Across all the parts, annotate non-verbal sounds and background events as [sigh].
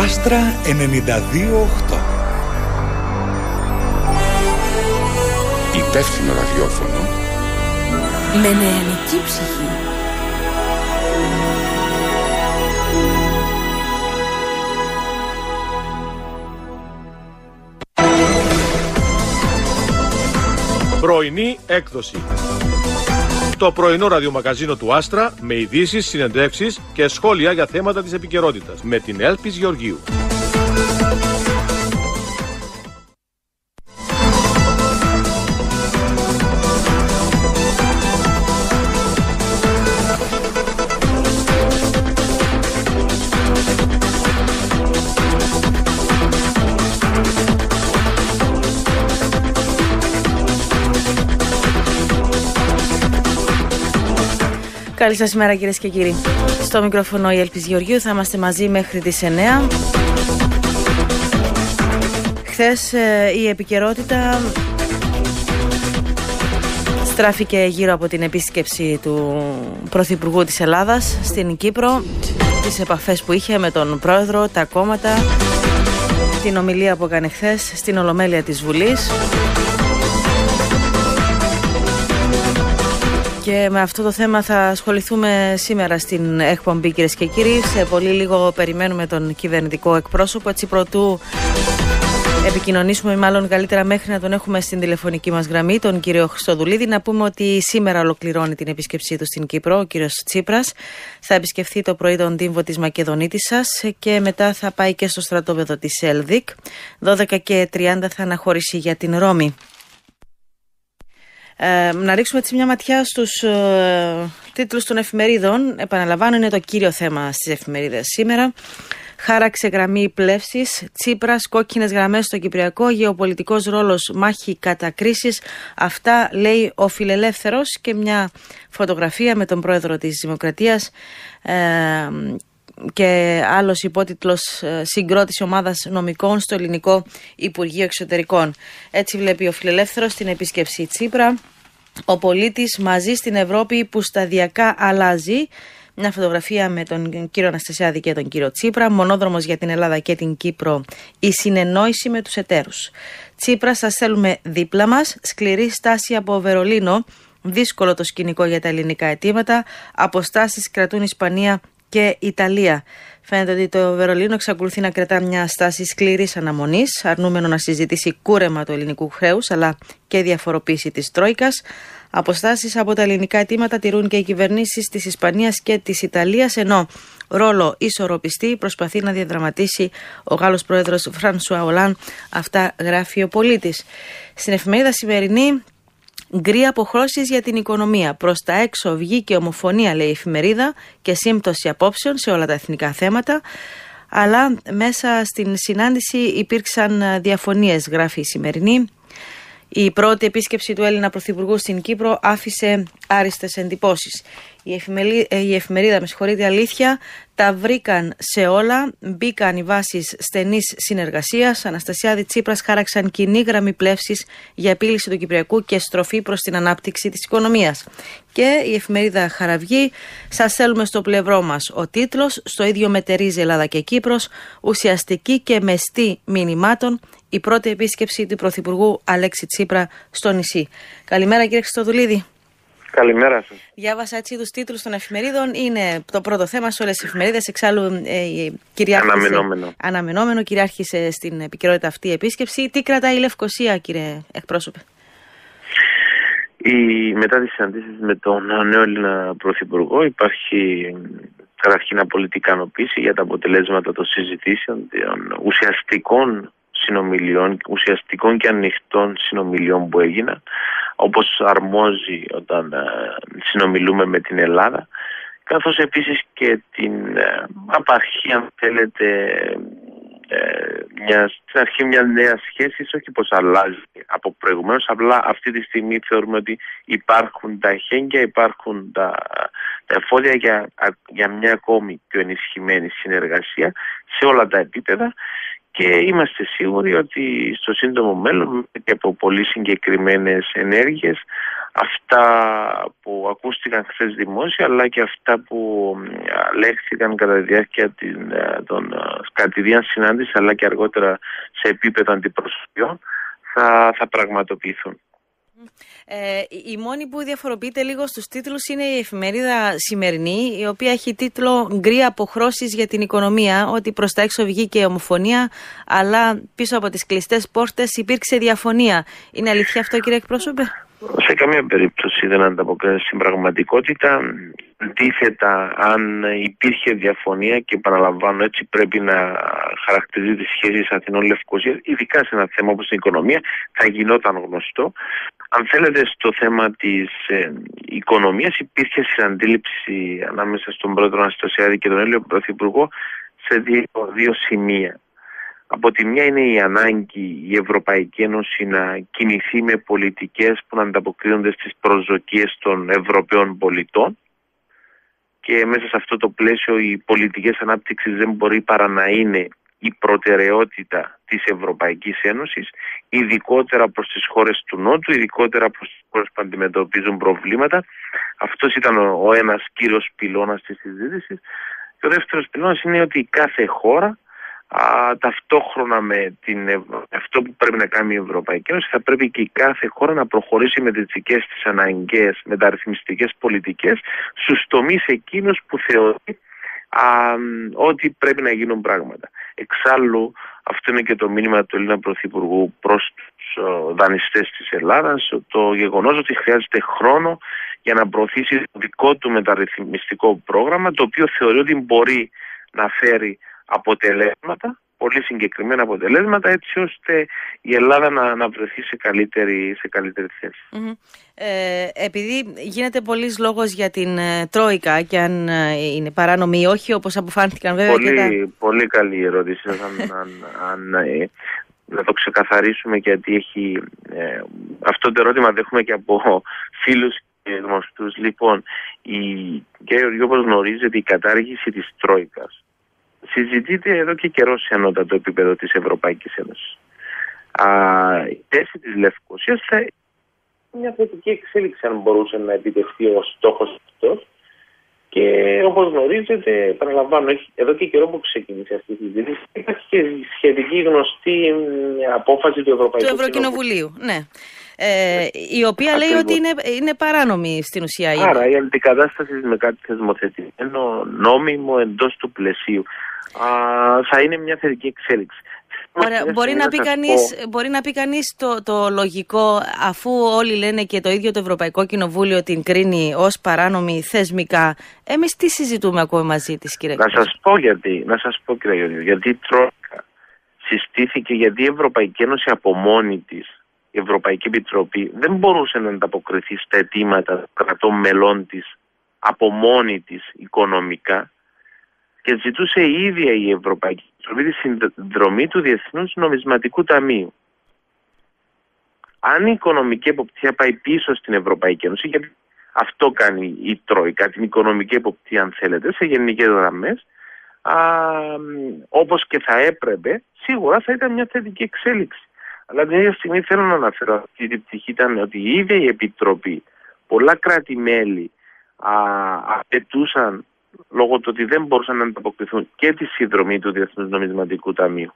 Άστρα 92.8 Υπεύθυνο ραδιόφωνο. Με νεανική ψυχή. Πρωινή έκδοση. Το πρωινό ραδιομαγαζίνο του Άστρα με ειδήσεις, συνεντεύξεις και σχόλια για θέματα της επικαιρότητας. Με την Έλπης Γεωργίου. Καλή σας ημέρα κυρίες και κύριοι. Στο μικρόφωνο η Ελπής Γεωργίου θα είμαστε μαζί μέχρι τις 9. Χθες ε, η επικαιρότητα στράφηκε γύρω από την επίσκεψη του Πρωθυπουργού της Ελλάδας στην Κύπρο, τις επαφές που είχε με τον Πρόεδρο, τα κόμματα, την ομιλία που έκανε χθες στην Ολομέλεια της Βουλής. Και με αυτό το θέμα θα ασχοληθούμε σήμερα στην εκπομπή κυρίες και κύριοι. Σε πολύ λίγο περιμένουμε τον κυβερνητικό εκπρόσωπο. Έτσι πρωτού επικοινωνήσουμε, μάλλον καλύτερα μέχρι να τον έχουμε στην τηλεφωνική μας γραμμή, τον κύριο Χριστοδουλίδη. Να πούμε ότι σήμερα ολοκληρώνει την επίσκεψή του στην Κύπρο, ο κύριος Τσίπρας. Θα επισκεφθεί το πρωί τον τύμβο της Μακεδονίτησα και μετά θα πάει και στο στρατόπεδο της ΕΛΔΙΚ. 12 και 30 θα αναχωρήσει για την Ρώμη. Ε, να ρίξουμε έτσι μια ματιά στους ε, τίτλους των εφημερίδων. Επαναλαμβάνω, είναι το κύριο θέμα στις εφημερίδες σήμερα. Χάραξε γραμμή πλεύσης. Τσίπρας, κόκκινες γραμμές στο Κυπριακό. Γεωπολιτικός ρόλος μάχη κατά κρίσης. Αυτά λέει ο Φιλελεύθερος και μια φωτογραφία με τον πρόεδρο της Δημοκρατίας. Ε, και άλλος υπότιτλος ε, συγκρότηση ομάδας νομικών στο ελληνικό Υπουργείο Εξωτερικών. Έτσι βλέπει ο Φιλελεύθερος την επίσκεψη Τσίπρα. Ο πολίτης μαζί στην Ευρώπη που σταδιακά αλλάζει. Μια φωτογραφία με τον κύριο Αναστασιάδη και τον κύριο Τσίπρα. Μονόδρομος για την Ελλάδα και την Κύπρο. Η συνεννόηση με τους εταίρους. Τσίπρα, σας θέλουμε δίπλα μας. Σκληρή στάση από Βερολίνο. Δύσκολο το σκηνικό για τα ελληνικά αιτήματα. Αποστάσεις κρατούν Ισπανία και Ιταλία. Φαίνεται ότι το Βερολίνο εξακολουθεί να κρατά μια στάση σκληρής αναμονής, αρνούμενο να συζητήσει κούρεμα του ελληνικού χρέους αλλά και διαφοροποίηση της Τρόικας. Αποστάσεις από τα ελληνικά αιτήματα τηρούν και οι κυβερνήσεις της Ισπανίας και της Ιταλίας, ενώ ρόλο ισορροπιστή προσπαθεί να διαδραματίσει ο Γάλλος πρόεδρος Φρανσουά Ολάν. Αυτά γράφει ο πολίτης. Στην εφημερίδα σημερινή Γκρι αποχρώσεις για την οικονομία. Προς τα έξω βγήκε ομοφωνία, λέει η εφημερίδα, και σύμπτωση απόψεων σε όλα τα εθνικά θέματα. Αλλά μέσα στην συνάντηση υπήρξαν διαφωνίες, γράφει η σημερινή. Η πρώτη επίσκεψη του Έλληνα Πρωθυπουργού στην Κύπρο άφησε άριστες εντυπώσεις. Η, ε, η εφημερίδα, με συγχωρείτε, αλήθεια, τα βρήκαν σε όλα. Μπήκαν οι βάσεις στενής συνεργασίας. Αναστασιάδη Τσίπρας χάραξαν κοινή γραμμή πλεύσης για επίλυση του Κυπριακού και στροφή προς την ανάπτυξη της οικονομίας. Και η εφημερίδα Χαραυγή, σας θέλουμε στο πλευρό μας. Ο τίτλος, στο ίδιο μετερίζει Ελλάδα και Κύπρος, ουσιαστική και μεστή μηνυμάτων, η πρώτη επίσκεψη του Πρωθυπουργού Αλέξη Τσίπρα στο νησί. Καλημέρα κύριε Χριστοδουλίδη. Καλημέρα σας. Διάβασα έτσι τους τίτλους των εφημερίδων. Είναι το πρώτο θέμα σε όλες τις εφημερίδες. Εξάλλου, ε, κυριάρχησε, αναμενόμενο. Αναμενόμενο, κυριάρχησε στην επικαιρότητα αυτή η επίσκεψη. Τι κρατάει η Λευκοσία, κύριε εκπρόσωπε; Η, μετά τις συναντήσεις με τον νέο Έλληνα Πρωθυπουργό, υπάρχει καταρχήν απολύτω ικανοποίηση για τα αποτελέσματα των συζητήσεων, των ουσιαστικών συνομιλιών, ουσιαστικών και ανοιχτών συνομιλιών που έγιναν όπως αρμόζει όταν ε, συνομιλούμε με την Ελλάδα καθώς επίσης και την ε, απαρχή αν θέλετε ε, μια, στην αρχή μια νέα σχέση όχι πως αλλάζει από προηγουμένως απλά αυτή τη στιγμή θεωρούμε ότι υπάρχουν τα χέγγια υπάρχουν τα, τα εφόδια για, για μια ακόμη πιο ενισχυμένη συνεργασία σε όλα τα επίπεδα και είμαστε σίγουροι ότι στο σύντομο μέλλον και από πολύ συγκεκριμένες ενέργειες αυτά που ακούστηκαν χθες δημόσια αλλά και αυτά που λέχθηκαν κατά τη διάρκεια των κατηδίαν συνάντησης αλλά και αργότερα σε επίπεδο αντιπροσωπιών θα, θα πραγματοποιηθούν. Ε, η μόνη που διαφοροποιείται λίγο στους τίτλους είναι η εφημερίδα Σημερινή, η οποία έχει τίτλο «Γκρι αποχρώσεις για την οικονομία», ότι προς τα έξω βγήκε ομοφωνία, αλλά πίσω από τις κλειστές πόρτες υπήρξε διαφωνία. Είναι αλήθεια αυτό κύριε εκπρόσωπε; Σε καμία περίπτωση δεν ανταποκρίνεται στην πραγματικότητα. Αντίθετα, αν υπήρχε διαφωνία και παραλαμβάνω έτσι πρέπει να χαρακτηρίζει τις σχέσεις Αθηνών Λευκοσίας, ειδικά σε ένα θέμα όπως την οικονομία, θα γινόταν γνωστό. Αν θέλετε στο θέμα της ε, οικονομίας υπήρχε συναντήληψη ανάμεσα στον πρόεδρο Αναστασιάδη και τον Έλληνο Πρωθυπουργό σε δύο, δύο σημεία. Από τη μια είναι η ανάγκη η Ευρωπαϊκή Ένωση να κινηθεί με πολιτικές που να ανταποκρίνονται στις προσδοκίες των Ευρωπαίων πολιτών και μέσα σε αυτό το πλαίσιο οι πολιτικές ανάπτυξης δεν μπορεί παρά να είναι η προτεραιότητα της Ευρωπαϊκής Ένωσης, ειδικότερα προς τις χώρες του Νότου, ειδικότερα προς τις χώρες που αντιμετωπίζουν προβλήματα. Αυτός ήταν ο ένας κύριος πυλώνας της συζήτησης. Και ο δεύτερος πυλώνας είναι ότι κάθε χώρα α, ταυτόχρονα με την, αυτό που πρέπει να κάνει η Ευρωπαϊκή Ένωση θα πρέπει και η κάθε χώρα να προχωρήσει με τις δικές της αναγκαίες μεταρρυθμιστικές πολιτικές στους τομείς εκείνους που θεωρεί α, ότι πρέπει να γίνουν πράγματα. Εξάλλου αυτό είναι και το μήνυμα του Έλληνα Πρωθυπουργού προς τους δανειστές της Ελλάδας το γεγονός ότι χρειάζεται χρόνο για να προωθήσει το δικό του μεταρρυθμιστικό πρόγραμμα το οποίο θεωρεί ότι μπορεί να φέρει αποτελέσματα, πολύ συγκεκριμένα αποτελέσματα, έτσι ώστε η Ελλάδα να, να βρεθεί σε καλύτερη, σε καλύτερη Ε, επειδή γίνεται πολλής λόγος για την ε, Τρόικα και αν ε, είναι παράνομη ή όχι, όπως αποφάνθηκαν βέβαια πολύ, και τα... Πολύ καλή ερώτηση, αν, αν, αν ε, να το ξεκαθαρίσουμε γιατί έχει αυτό το ερώτημα δέχουμε και από φίλους και γνωστούς. Λοιπόν, η κύριε Γεωργίου όπως γνωρίζετε η κατάργηση της Τρόικας συζητείται εδώ και καιρό σε ανώτατο επίπεδο της Ευρωπαϊκής Ένωσης. Α, η θέση της Λευκοσίας θα είναι μια θετική εξέλιξη αν μπορούσε να επιτευχθεί ο στόχος αυτός και όπως γνωρίζετε, παραλαμβάνω, εδώ και καιρό που ξεκίνησε αυτή η συζήτηση, υπάρχει και σχετική γνωστή απόφαση του Ευρωπαϊκού του Ευρωκοινοβουλίου. Ναι. Ε, η οποία λέει ότι είναι, είναι παράνομη στην ουσία. Άρα η αντικατάσταση με κάτι θεσμοθετημένο, νόμιμο εντός του πλαισίου α, θα είναι μια θετική εξέλιξη. Ωραία, μπορεί, να πει κανείς, μπορεί να πει κανείς το, το λογικό αφού όλοι λένε και το ίδιο το Ευρωπαϊκό Κοινοβούλιο την κρίνει ως παράνομη θεσμικά. Εμείς τι συζητούμε ακόμα μαζί της κύριε Να σας πω γιατί, να σας πω κύριε Γιώργη, γιατί η Τρόικα συστήθηκε γιατί η Ευρωπαϊκή Ένωση από μόνη της, η Ευρωπαϊκή Επιτροπή δεν μπορούσε να ανταποκριθεί στα αιτήματα των κρατών μελών της από μόνη της οικονομικά και ζητούσε η ίδια η Ευρωπαϊκή Επιτροπή τη συνδρομή του Διεθνούς Νομισματικού Ταμείου. Αν η οικονομική εποπτεία πάει πίσω στην Ευρωπαϊκή Ένωση, γιατί αυτό κάνει η Τρόικα, την οικονομική εποπτεία αν θέλετε, σε γενικές γραμμές, όπως και θα έπρεπε, σίγουρα θα ήταν μια θετική εξέλιξη. Αλλά την ίδια στιγμή θέλω να αναφέρω αυτή την πτυχή ήταν ότι η ίδια η Επιτροπή, πολλά κράτη-μέλη απαιτούσαν λόγω του ότι δεν μπορούσαν να ανταποκριθούν και τη συνδρομή του Διεθνούς Νομισματικού Ταμείου.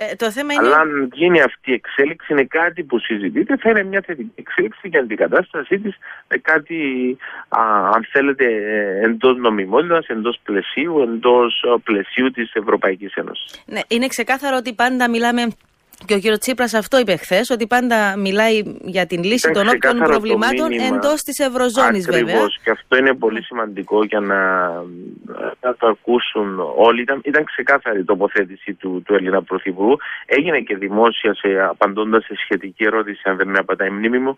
Ε, το θέμα είναι... Αλλά αν γίνει αυτή η εξέλιξη είναι κάτι που συζητείται, θα είναι μια θετική εξέλιξη για την κατάστασή της με κάτι, α, αν θέλετε, εντός νομιμότητας, εντός πλαισίου, εντός πλαισίου της Ευρωπαϊκής Ένωσης. Ναι, είναι ξεκάθαρο ότι πάντα μιλάμε και ο κύριος Τσίπρας αυτό είπε χθες, ότι πάντα μιλάει για την λύση των όποιων προβλημάτων εντός της Ευρωζώνης, βέβαια. Και αυτό είναι πολύ σημαντικό για να, να το ακούσουν όλοι. Ήταν, ήταν ξεκάθαρη η τοποθέτηση του, του Έλληνα Πρωθυπουργού. Έγινε και δημόσια σε, απαντώντας σε σχετική ερώτηση, αν δεν με απατάει η μνήμη μου,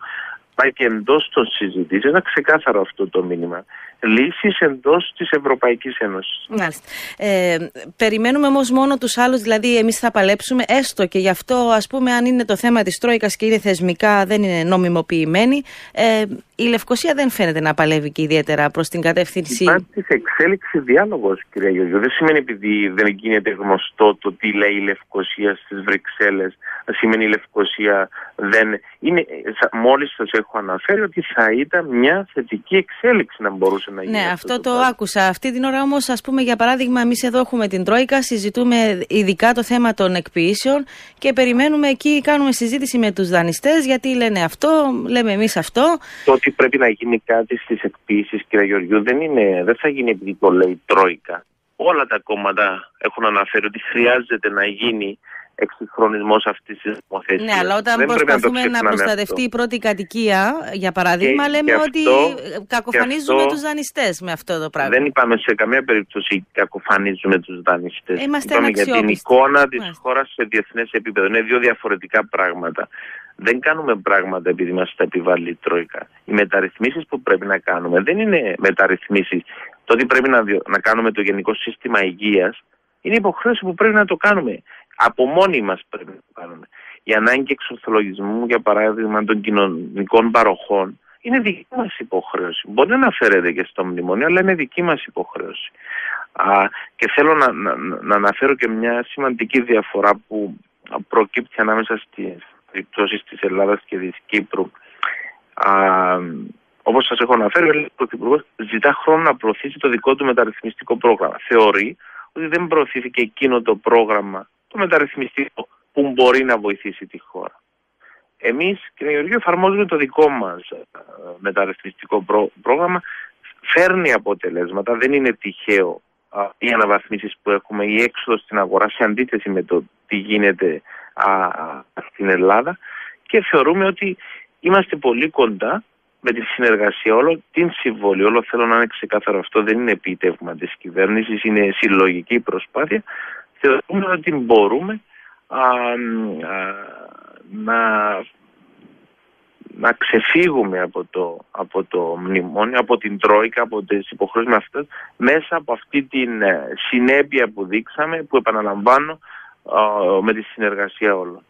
πάει και εντός των συζητήσεων. Ήταν ξεκάθαρο αυτό το μήνυμα. Λύσεις εντός της Ευρωπαϊκής Ένωσης. Μάλιστα. Ε, περιμένουμε όμως μόνο τους άλλους, δηλαδή εμείς θα παλέψουμε, έστω και γι' αυτό, ας πούμε, αν είναι το θέμα της Τρόικας και είναι θεσμικά, δεν είναι νομιμοποιημένη. Ε, η Λευκοσία δεν φαίνεται να παλεύει και ιδιαίτερα προς την κατεύθυνση. Υπάρχει σε εξέλιξη διάλογος, κυρία Γεωργίου. Δεν σημαίνει επειδή δεν γίνεται γνωστό το τι λέει η Λευκοσία στις Βρυξέλλες, σημαίνει η Λευκοσία δεν. Είναι, μόλις σας έχω αναφέρει ότι θα ήταν μια θετική εξέλιξη να μπορούσε να γίνει. Ναι, αυτό, το, άκουσα. Αυτή την ώρα όμως, ας πούμε, για παράδειγμα, εμείς εδώ έχουμε την Τρόικα, συζητούμε ειδικά το θέμα των εκποιήσεων και περιμένουμε εκεί, κάνουμε συζήτηση με τους δανειστές γιατί λένε αυτό, λέμε εμείς αυτό. Το ότι πρέπει να γίνει κάτι στις εκποιήσεις, κύριε Γεωργιού, δεν, είναι, δεν θα γίνει επειδή το λέει Τρόικα. Όλα τα κόμματα έχουν αναφέρει ότι χρειάζεται να γίνει εξυγχρονισμός αυτής της νομοθεσίας. Ναι, αλλά όταν προσπαθούμε να, να προστατευτεί η πρώτη κατοικία, για παράδειγμα, και, λέμε ότι κακοφανίζουμε τους δανειστές με αυτό το πράγμα. Δεν είπαμε σε καμία περίπτωση κακοφανίζουμε τους δανειστές. Είπαμε για την εικόνα της χώρας σε διεθνές επίπεδο. Είναι δύο διαφορετικά πράγματα. Δεν κάνουμε πράγματα επειδή μας τα επιβάλλει η Τρόικα. Οι μεταρρυθμίσεις που πρέπει να κάνουμε δεν είναι μεταρρυθμίσεις. Το ότι πρέπει να, να κάνουμε το γενικό σύστημα υγείας είναι υποχρέωση που πρέπει να το κάνουμε. Από μόνοι μας πρέπει να το κάνουμε. Η ανάγκη εξορθολογισμού, για παράδειγμα, των κοινωνικών παροχών είναι δική μας υποχρέωση. Μπορεί να αναφέρεται και στο μνημόνιο, αλλά είναι δική μας υποχρέωση. Α, και θέλω να, να, να αναφέρω και μια σημαντική διαφορά που προκύπτει ανάμεσα στις περιπτώσεις της Ελλάδας και της Κύπρου. Α, όπως σας έχω αναφέρει, ο Πρωθυπουργός ζητά χρόνο να προωθήσει το δικό του μεταρρυθμιστικό πρόγραμμα. Θεωρεί ότι δεν προωθήθηκε εκείνο το πρόγραμμα, το μεταρρυθμιστικό, που μπορεί να βοηθήσει τη χώρα. Εμείς, κύριε Γεωργίου, εφαρμόζουμε το δικό μας ε, μεταρρυθμιστικό πρόγραμμα. Φέρνει αποτελέσματα, δεν είναι τυχαίο οι αναβαθμίσεις που έχουμε, η έξοδος στην αγορά σε αντίθεση με το τι γίνεται στην Ελλάδα και θεωρούμε ότι είμαστε πολύ κοντά με τη συνεργασία, όλο την συμβολή, όλο θέλω να είναι ξεκάθαρο αυτό, δεν είναι επίτευγμα της κυβέρνησης, είναι συλλογική προσπάθεια. Θεωρούμε ότι μπορούμε α, να, να ξεφύγουμε από το, από το μνημόνιο, από την Τρόικα, από τις υποχρεώσεις αυτές, μέσα από αυτή την ε, συνέπεια που δείξαμε, που επαναλαμβάνω, με τη συνεργασία όλων.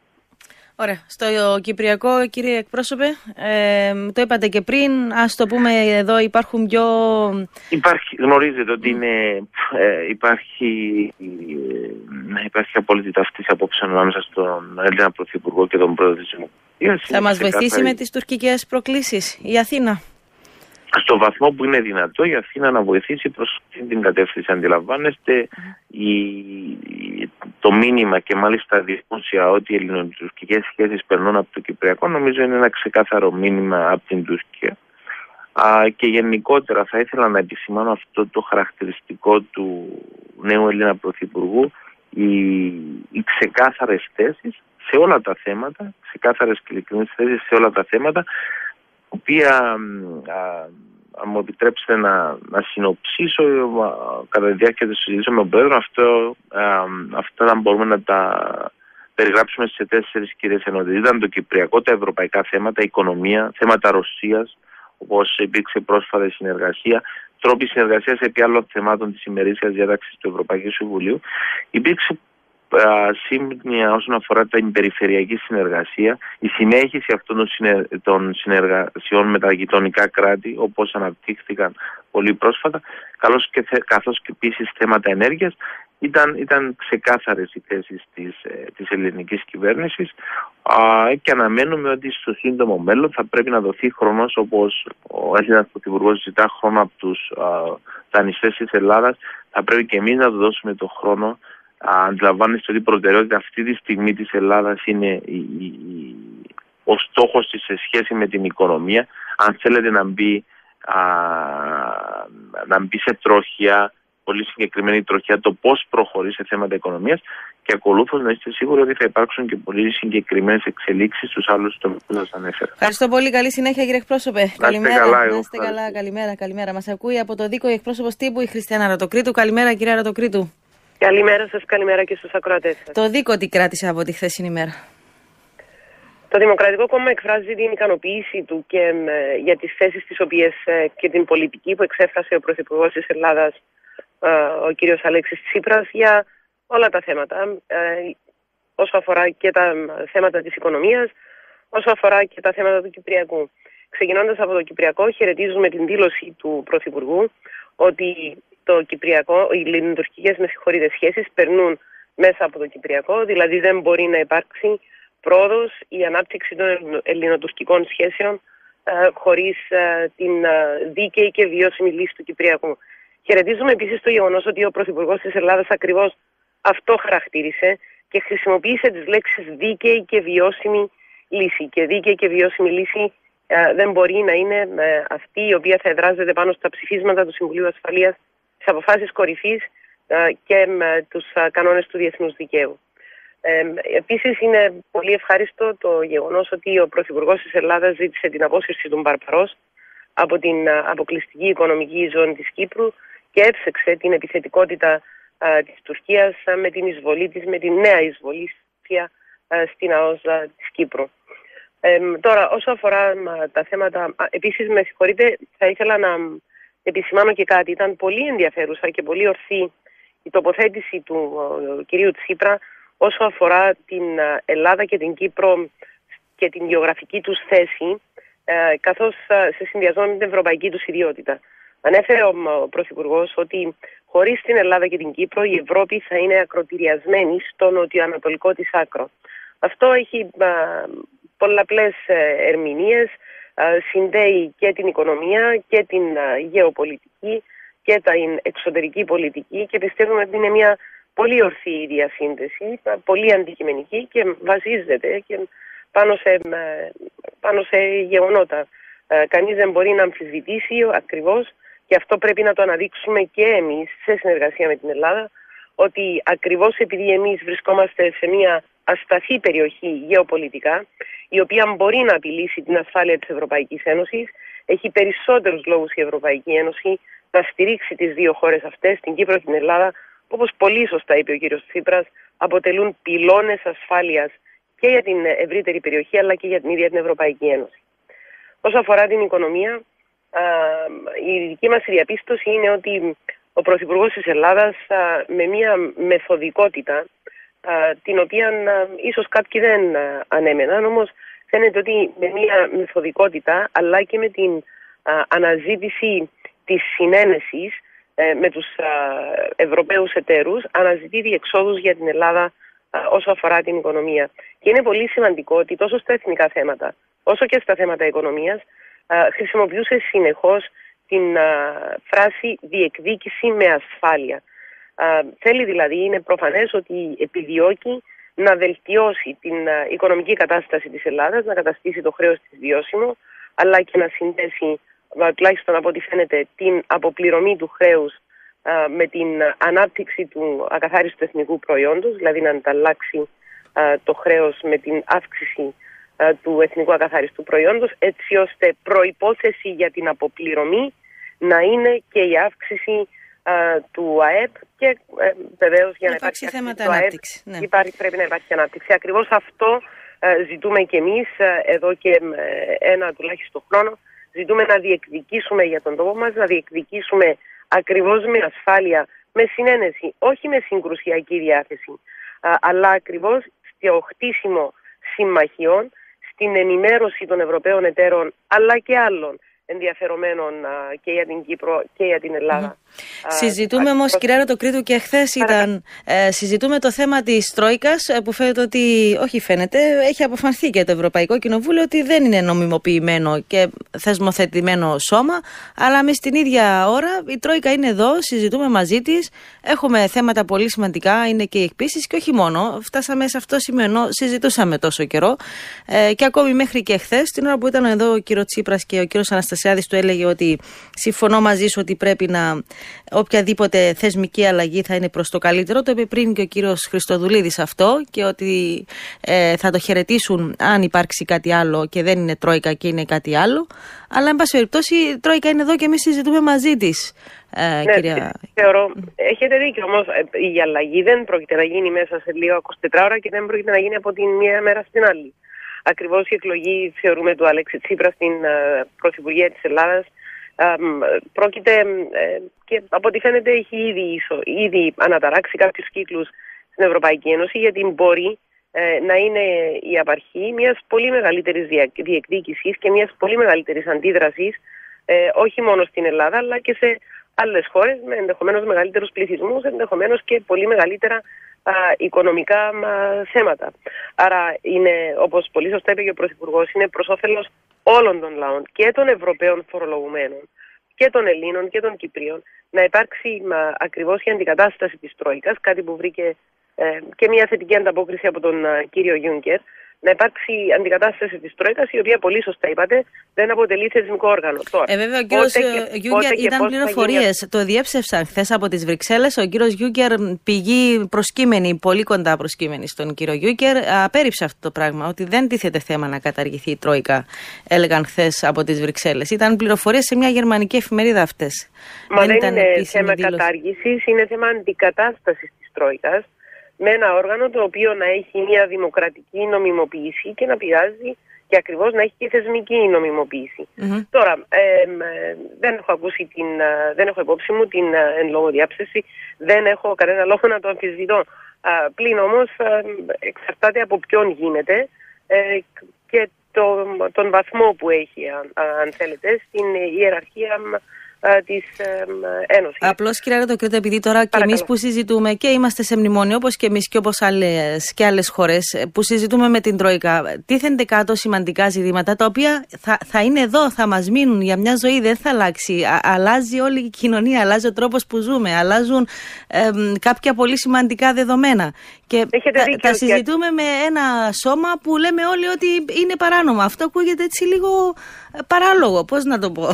Ωραία. Στο Κυπριακό, κύριε εκπρόσωπε, ε, το είπατε και πριν, ας το πούμε εδώ υπάρχουν πιο... Υπάρχει, γνωρίζετε ότι είναι, ε, υπάρχει, ε, υπάρχει απόλυτη ταυτής απόψε ανάμεσα στον Έλληνα Πρωθυπουργό και τον Πρόεδρο της Δημοκρατίας. Θα μας βοηθήσει με τις τουρκικές προκλήσεις η Αθήνα; Στο βαθμό που είναι δυνατό η Αθήνα να βοηθήσει προς την κατεύθυνση. Αντιλαμβάνεστε η, το μήνυμα και μάλιστα δημόσια ότι οι ελληνοτουρκικές σχέσεις περνούν από το Κυπριακό νομίζω είναι ένα ξεκάθαρο μήνυμα από την Τουρκία. Α, και γενικότερα θα ήθελα να επισημάνω αυτό το χαρακτηριστικό του νέου Έλληνα Πρωθυπουργού οι, οι ξεκάθαρες θέσεις σε όλα τα θέματα, ξεκάθαρες και ειλικρινές θέσεις σε όλα τα θέματα οποία αν μου επιτρέψετε να, να συνοψίσω κατά τη διάρκεια της συζήτησης με τον Πρόεδρο αυτό, αυτά θα μπορούμε να τα περιγράψουμε σε τέσσερις κυρίες ενότητες. Ήταν το κυπριακό, τα ευρωπαϊκά θέματα, η οικονομία, θέματα Ρωσίας, όπως υπήρξε πρόσφατα συνεργασία, τρόποι συνεργασίας επί άλλων θεμάτων της ημερήσιας διάταξης του Ευρωπαϊκού Συμβουλίου. Υπήρξε σύμπνοια όσον αφορά την περιφερειακή συνεργασία, η συνέχιση αυτών των συνεργασιών με τα γειτονικά κράτη, όπως αναπτύχθηκαν πολύ πρόσφατα, και καθώς και επίσης θέματα ενέργειας, ήταν, ήταν ξεκάθαρες οι θέσεις της, ε, της ελληνικής κυβέρνησης. Και αναμένουμε ότι στο σύντομο μέλλον θα πρέπει να δοθεί χρόνος όπως ο Έλληνας Πρωθυπουργός ζητά χρόνο από τους δανειστές της Ελλάδας. Θα πρέπει και εμείς να του δώσουμε το χρόνο. Αντιλαμβάνεστε ότι η προτεραιότητα αυτή τη στιγμή της Ελλάδας είναι η, η, ο στόχος της σε σχέση με την οικονομία. Αν θέλετε να μπει, α, να μπει σε τροχιά, πολύ συγκεκριμένη τροχιά, το πώς προχωρεί σε θέματα οικονομίας και ακολούθως να είστε σίγουροι ότι θα υπάρξουν και πολύ συγκεκριμένες εξελίξεις στους άλλους τομείς που σας ανέφερα. Ευχαριστώ πολύ. Καλή συνέχεια, κύριε εκπρόσωπε. καλημέρα. Καλά, να είστε καλά. Καλημέρα, καλημέρα. Μας ακούει από το δίκο η εκπρόσωπος τύπου η Χριστιανά Ρατοκρίτου. Καλημέρα, κύριε Ρατοκρίτου. Καλημέρα σας, καλημέρα και στους ακροατές σας. Το δίκο τι κράτησε από τη χθεσινή μέρα; Το Δημοκρατικό Κόμμα εκφράζει την ικανοποίηση του και ε, για τις θέσεις τις οποίες ε, και την πολιτική που εξέφρασε ο Πρωθυπουργός της Ελλάδας, ε, ο κύριος Αλέξης Τσίπρας, για όλα τα θέματα, όσο αφορά και τα θέματα της οικονομίας, όσο αφορά και τα θέματα του Κυπριακού. Ξεκινώντας από το Κυπριακό, χαιρετίζουμε την δήλωση του Πρωθυπουργού ότι το Κυπριακό, οι ελληνοτουρκικές με σχέσεις περνούν μέσα από το Κυπριακό, δηλαδή δεν μπορεί να υπάρξει πρόοδος η ανάπτυξη των ελληνοτουρκικών σχέσεων ε, χωρίς ε, την ε, δίκαιη και βιώσιμη λύση του Κυπριακού. Χαιρετίζουμε επίσης το γεγονός ότι ο Πρωθυπουργός της Ελλάδας ακριβώς αυτό χαρακτήρισε και χρησιμοποίησε τις λέξεις δίκαιη και βιώσιμη λύση. Και δίκαιη και βιώσιμη λύση δεν μπορεί να είναι αυτή η οποία θα εδράζεται πάνω στα ψηφίσματα του Συμβουλίου Ασφαλείας, στις αποφάσεις κορυφής και με τους κανόνες του διεθνούς δικαίου. Ε, επίσης είναι πολύ ευχάριστο το γεγονός ότι ο Πρωθυπουργός της Ελλάδας ζήτησε την απόσυρση του Μπαρπαρός από την αποκλειστική οικονομική ζώνη της Κύπρου και έψεξε την επιθετικότητα α, της Τουρκίας με την εισβολή της, με την νέα εισβολή στην ΑΟΣ της Κύπρου. Ε, τώρα, όσο αφορά τα θέματα, επίσης με συγχωρείτε, θα ήθελα να επισημάνω και κάτι. Ήταν πολύ ενδιαφέρουσα και πολύ ορθή η τοποθέτηση του κυρίου Τσίπρα όσο αφορά την ε, Ελλάδα και την Κύπρο και την γεωγραφική τους θέση, ε, καθώς ε, σε συνδυασμό με την ευρωπαϊκή τους ιδιότητα. Ανέφερε ο Πρωθυπουργός ότι χωρίς την Ελλάδα και την Κύπρο η Ευρώπη θα είναι ακροτηριασμένη στο νοτιοανατολικό της άκρο. Αυτό έχει πολλαπλές ερμηνείες, συνδέει και την οικονομία και την γεωπολιτική και την εξωτερική πολιτική και πιστεύουμε ότι είναι μια πολύ ορθή η διασύνδεση, πολύ αντικειμενική και βασίζεται και πάνω σε, πάνω σε γεγονότα. Ε, κανείς δεν μπορεί να αμφισβητήσει ακριβώς και αυτό πρέπει να το αναδείξουμε και εμείς σε συνεργασία με την Ελλάδα ότι ακριβώς επειδή εμείς βρισκόμαστε σε μια ασταθή περιοχή γεωπολιτικά η οποία μπορεί να απειλήσει την ασφάλεια της Ευρωπαϊκής Ένωσης έχει περισσότερους λόγους η Ευρωπαϊκή Ένωση να στηρίξει τις δύο χώρες αυτές, την Κύπρο και την Ελλάδα όπως πολύ σωστά είπε ο κύριος Τσίπρας, αποτελούν πυλώνες ασφάλειας και για την ευρύτερη περιοχή αλλά και για την ίδια την Ευρωπαϊκή Ένωση. Όσο αφορά την οικονομία, η δική μας διαπίστωση είναι ότι ο Πρωθυπουργός της Ελλάδας με μια μεθοδικότητα την οποία ίσως κάποιοι δεν ανέμεναν, όμως φαίνεται ότι με μια μεθοδικότητα αλλά και με την αναζήτηση της συνένεσης ε, με τους Ευρωπαίους εταίρους αναζητεί διεξόδους για την Ελλάδα όσο αφορά την οικονομία. Και είναι πολύ σημαντικό ότι τόσο στα εθνικά θέματα όσο και στα θέματα οικονομίας χρησιμοποιούσε συνεχώς την φράση διεκδίκηση με ασφάλεια. Θέλει δηλαδή, είναι προφανές ότι επιδιώκει να βελτιώσει την οικονομική κατάσταση της Ελλάδας, να καταστήσει το χρέος της βιώσιμο, αλλά και να συνδέσει τουλάχιστον από ό,τι φαίνεται, την αποπληρωμή του χρέους με την ανάπτυξη του ακαθάριστου εθνικού προϊόντος, δηλαδή να ανταλλάξει το χρέος με την αύξηση του εθνικού ακαθάριστου προϊόντος, έτσι ώστε προϋπόθεση για την αποπληρωμή να είναι και η αύξηση του ΑΕΠ και ε, βεβαίως για να υπάρξει θέματα ανάπτυξης. Ναι. Υπάρχει, πρέπει να υπάρχει ανάπτυξη. Ακριβώς αυτό ε, ζητούμε και εμείς ε, εδώ και ένα τουλάχιστον χρόνο Ζητούμε να διεκδικήσουμε για τον τόπο μας, να διεκδικήσουμε ακριβώς με ασφάλεια, με συνένεση, όχι με συγκρουσιακή διάθεση, αλλά ακριβώς στο χτίσιμο συμμαχιών, στην ενημέρωση των Ευρωπαίων εταίρων, αλλά και άλλων ενδιαφερομένων και για την Κύπρο και για την Ελλάδα. Συζητούμε όμως, κυρία Ρωτοκρίτου, και χθες ήταν. Ε, συζητούμε το θέμα της Τρόικας, ε, που φαίνεται ότι, όχι φαίνεται, έχει αποφανθεί και το Ευρωπαϊκό Κοινοβούλιο ότι δεν είναι νομιμοποιημένο και θεσμοθετημένο σώμα. Αλλά εμείς την ίδια ώρα η Τρόικα είναι εδώ, συζητούμε μαζί της. Έχουμε θέματα πολύ σημαντικά, είναι και οι εκπίσεις και όχι μόνο. Φτάσαμε σε αυτό το σημείο ενώ συζητούσαμε τόσο καιρό. Ε, και ακόμη μέχρι και χθες, την ώρα που ήταν εδώ ο κύριος Τσίπρας και ο κύριος Αναστασιάδη, του έλεγε ότι συμφωνώ μαζί σου ότι πρέπει να οποιαδήποτε θεσμική αλλαγή θα είναι προς το καλύτερο. Το είπε πριν και ο κύριος Χριστοδουλίδης αυτό και ότι ε, θα το χαιρετήσουν αν υπάρξει κάτι άλλο και δεν είναι Τρόικα και είναι κάτι άλλο. Αλλά, εν πάση περιπτώσει, η Τρόικα είναι εδώ και εμείς συζητούμε μαζί της. Ε, ναι, κυρία... θεωρώ. Έχετε δίκιο όμως. Ε, η αλλαγή δεν πρόκειται να γίνει μέσα σε λίγο 24 ώρα και δεν πρόκειται να γίνει από τη μία μέρα στην άλλη. Ακριβώς η εκλογή, θεωρούμε, του Αλέξη Τσίπρα στην uh, Πρωθυπουργία της Ελλάδας. Πρόκειται ε, και από ό,τι φαίνεται έχει ήδη, ήδη αναταράξει κάποιους κύκλους στην Ευρωπαϊκή Ένωση γιατί μπορεί ε, να είναι η απαρχή μιας πολύ μεγαλύτερης διεκδίκησης και μιας πολύ μεγαλύτερης αντίδρασης ε, όχι μόνο στην Ελλάδα αλλά και σε άλλες χώρες με ενδεχομένως μεγαλύτερους πληθυσμούς, ενδεχομένως και πολύ μεγαλύτερα οικονομικά θέματα. Άρα είναι, όπως πολύ σωστά είπε και ο Πρωθυπουργός, είναι προς όφελος όλων των λαών και των Ευρωπαίων φορολογουμένων και των Ελλήνων και των Κυπρίων να υπάρξει μα, ακριβώς η αντικατάσταση της Τρόικας, κάτι που βρήκε ε, και μια θετική ανταπόκριση από τον κύριο Γιούνκερ, να υπάρξει αντικατάσταση της Τρόικας, η οποία πολύ σωστά είπατε δεν αποτελεί θεσμικό όργανο. Τώρα, ε, βέβαια, ο κύριος Γιούνκερ ήταν πληροφορίες. Το διέψευσαν χθες από τις Βρυξέλλες. Ο κύριος Γιούνκερ, πηγή προσκείμενη, πολύ κοντά προσκείμενη στον κύριο Γιούνκερ, απέρριψε αυτό το πράγμα. Ότι δεν τίθεται θέμα να καταργηθεί η Τρόικα, έλεγαν χθες από τις Βρυξέλλες. Ήταν πληροφορίες σε μια γερμανική εφημερίδα αυτές. Μα δεν, δεν είναι θέμα κατάργησης, είναι θέμα αντικατάστασης της Τρόικας με ένα όργανο το οποίο να έχει μια δημοκρατική νομιμοποίηση και να πειράζει και ακριβώς να έχει και θεσμική Τώρα, ε, δεν έχω ακούσει την, δεν έχω υπόψη μου την εν λόγω διάψευση, δεν έχω κανένα λόγο να το αμφισβητώ. Πλην όμως εξαρτάται από ποιον γίνεται ε, και το, τον βαθμό που έχει, αν θέλετε, στην ιεραρχία ε, της Ένωσης. Απλώς, κυρία Ρετοκρήτα, επειδή τώρα και εμείς που συζητούμε και είμαστε σε μνημόνιο, όπως και εμείς και όπως και άλλες χώρες ε, που συζητούμε με την Τρόικα, τίθενται κάτω σημαντικά ζητήματα τα οποία θα, θα είναι εδώ, θα μας μείνουν για μια ζωή, δεν θα αλλάξει. Α, αλλάζει όλη η κοινωνία, αλλάζει ο τρόπος που ζούμε, αλλάζουν ε, κάποια πολύ σημαντικά δεδομένα. Και θα, συζητούμε με ένα σώμα που λέμε όλοι ότι είναι παράνομο. Αυτό ακούγεται έτσι λίγο ε, παράλογο. Πώς να το πω.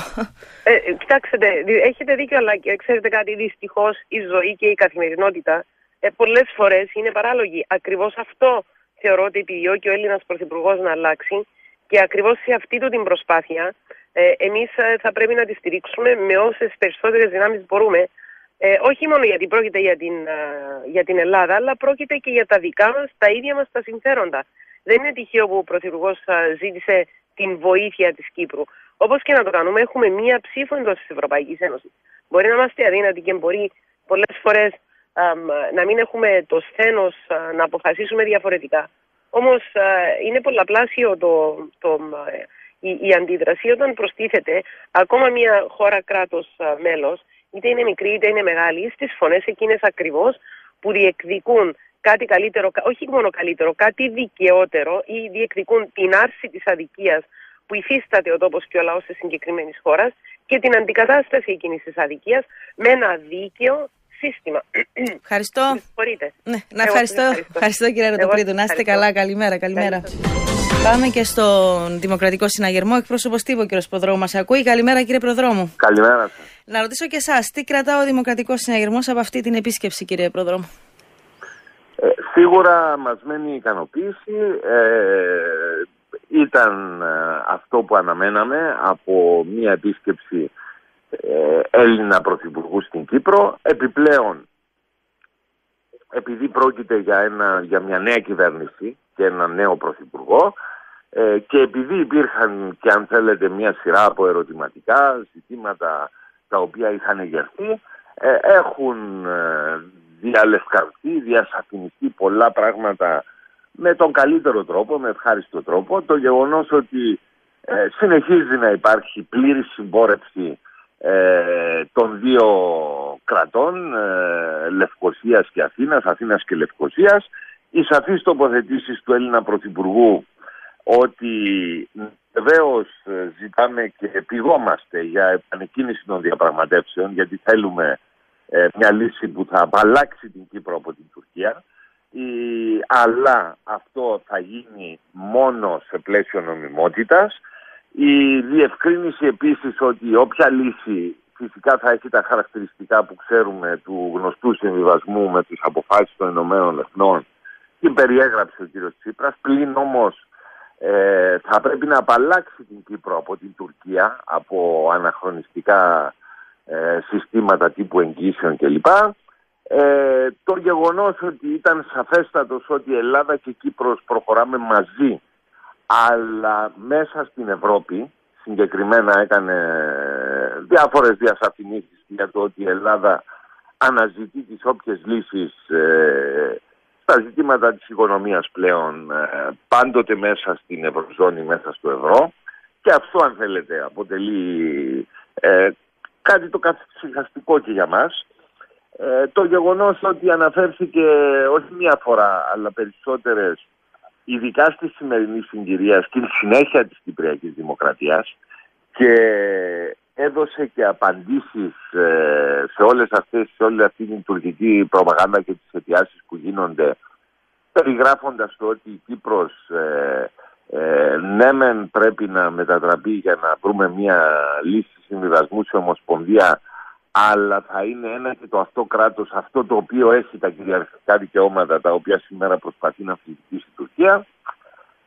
Ε, κοιτάξτε, έχετε δίκιο, αλλά ξέρετε κάτι, δυστυχώς η ζωή και η καθημερινότητα ε, πολλές φορές είναι παράλογη. Ακριβώς αυτό θεωρώ ότι επιδιώκει ο Έλληνας Πρωθυπουργός να αλλάξει και ακριβώς σε αυτή του την προσπάθεια ε, εμείς ε, θα πρέπει να τη στηρίξουμε με όσες περισσότερες δυνάμεις μπορούμε. Ε, όχι μόνο γιατί πρόκειται για την, για την Ελλάδα, αλλά πρόκειται και για τα δικά μας, τα ίδια μας τα συμφέροντα. Δεν είναι τυχαίο που ο Πρωθυπουργός ζήτησε την βοήθεια της Κύπρου. Όπως και να το κάνουμε, έχουμε μία ψήφο εντός της Ευρωπαϊκής Ένωσης. Μπορεί να είμαστε αδύνατοι και μπορεί πολλές φορές να μην έχουμε το σθένος να αποφασίσουμε διαφορετικά. Όμως είναι πολλαπλάσιο το, το, η, η αντίδραση όταν προστίθεται ακόμα μια χώρα κράτος μέλος, είτε είναι μικρή είτε είναι μεγάλη, στις φωνές εκείνες ακριβώς που διεκδικούν κάτι καλύτερο, όχι μόνο καλύτερο, κάτι δικαιότερο ή διεκδικούν την άρση της αδικίας που υφίσταται ο τόπος και ο λαός της συγκεκριμένης χώρας και την αντικατάσταση εκείνης της αδικίας με ένα δίκαιο σύστημα. Ευχαριστώ. Ναι, να ευχαριστώ. ευχαριστώ. ευχαριστώ κύριε Ρωτοκρίτου. Να είστε καλά. Καλημέρα. Καλημέρα. Πάμε και στον Δημοκρατικό Συναγερμό. Εκπρόσωπος τύπου, κύριος Προδρόμου, μας ακούει. Καλημέρα, κύριε Προδρόμου. Καλημέρα σας. Να ρωτήσω και εσάς, τι κρατά ο Δημοκρατικός Συναγερμός από αυτή την επίσκεψη, κύριε Προδρόμου; Ε, σίγουρα μας μένει ικανοποίηση. Ε, ήταν ε, αυτό που αναμέναμε από μια επίσκεψη ε, Έλληνα Πρωθυπουργού στην Κύπρο. Επιπλέον, επειδή πρόκειται για, ένα, για μια νέα κυβέρνηση και ένα νέο Πρωθυπουργό ε, και επειδή υπήρχαν και αν θέλετε μια σειρά από ερωτηματικά ζητήματα τα οποία είχαν εγερθεί, έχουν διαλευκανθεί, διασαφινιστεί πολλά πράγματα με τον καλύτερο τρόπο, με ευχάριστο τρόπο. Το γεγονός ότι ε, συνεχίζει να υπάρχει πλήρη συμπόρευση ε, των δύο κρατών, ε, Λευκοσίας και Αθήνας, Αθήνας και Λευκοσίας, οι σαφείς τοποθετήσεις του Έλληνα Πρωθυπουργού ότι βεβαίως ε, ζητάμε και επιγόμαστε για επανεκκίνηση των διαπραγματεύσεων γιατί θέλουμε ε, μια λύση που θα απαλλάξει την Κύπρο από την Τουρκία αλλά αυτό θα γίνει μόνο σε πλαίσιο νομιμότητας. Η διευκρίνηση επίσης ότι όποια λύση φυσικά θα έχει τα χαρακτηριστικά που ξέρουμε του γνωστού συμβιβασμού με τις αποφάσεις των Ηνωμένων Εθνών την περιέγραψε ο κύριος Τσίπρας, πλην όμως ε, θα πρέπει να απαλλάξει την Κύπρο από την Τουρκία, από αναχρονιστικά ε, συστήματα τύπου εγγύσεων κλπ. Ε, το γεγονός ότι ήταν σαφέστατος ότι η Ελλάδα και η Κύπρος προχωράμε μαζί αλλά μέσα στην Ευρώπη συγκεκριμένα έκανε διάφορες διασαφηνίσεις για το ότι η Ελλάδα αναζητεί τις όποιες λύσεις ε, στα ζητήματα της οικονομίας πλέον ε, πάντοτε μέσα στην Ευρωζώνη, μέσα στο ευρώ και αυτό αν θέλετε αποτελεί ε, κάτι το καθυσυχαστικό και για μας. Ε, το γεγονός ότι αναφέρθηκε όχι μία φορά αλλά περισσότερες ειδικά στη σημερινή συγκυρία στην συνέχεια της Κυπριακής Δημοκρατίας και έδωσε και απαντήσεις ε, σε όλες αυτές, σε όλη αυτή την τουρκική προπαγάνδα και τις αιτιάσεις που γίνονται περιγράφοντας το ότι η Κύπρος ε, ε, ναι μεν πρέπει να μετατραπεί για να βρούμε μια λύση συμβιβασμού σε ομοσπονδία αλλά θα είναι ένα και το αυτό κράτος αυτό το οποίο έχει τα κυριαρχικά δικαιώματα τα οποία σήμερα προσπαθεί να αμφισβητήσει η Τουρκία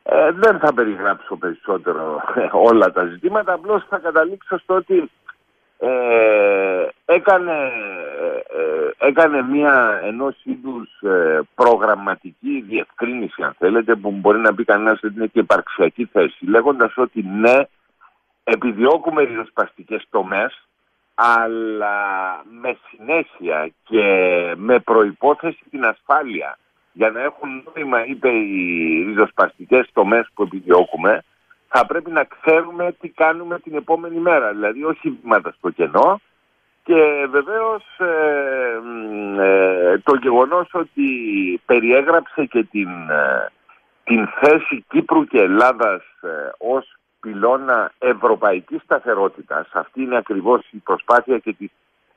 ε, δεν θα περιγράψω περισσότερο ε, όλα τα ζητήματα, απλώς θα καταλήξω στο ότι ε, έκανε, ε, έκανε μια ενός είδους προγραμματική διευκρίνηση αν θέλετε που μπορεί να πει κανένας ότι είναι και υπαρξιακή θέση λέγοντας ότι ναι επιδιώκουμε ριζοσπαστικές τομές αλλά με συνέχεια και με προϋπόθεση την ασφάλεια για να έχουν νόημα είτε οι ριζοσπαστικές τομές που επιδιώκουμε, θα πρέπει να ξέρουμε τι κάνουμε την επόμενη μέρα. Δηλαδή όχι βήματα στο κενό και βεβαίως ε, ε, το γεγονός ότι περιέγραψε και την, ε, την θέση Κύπρου και Ελλάδας ως πυλώνα ευρωπαϊκής σταθερότητας, αυτή είναι ακριβώς η προσπάθεια και της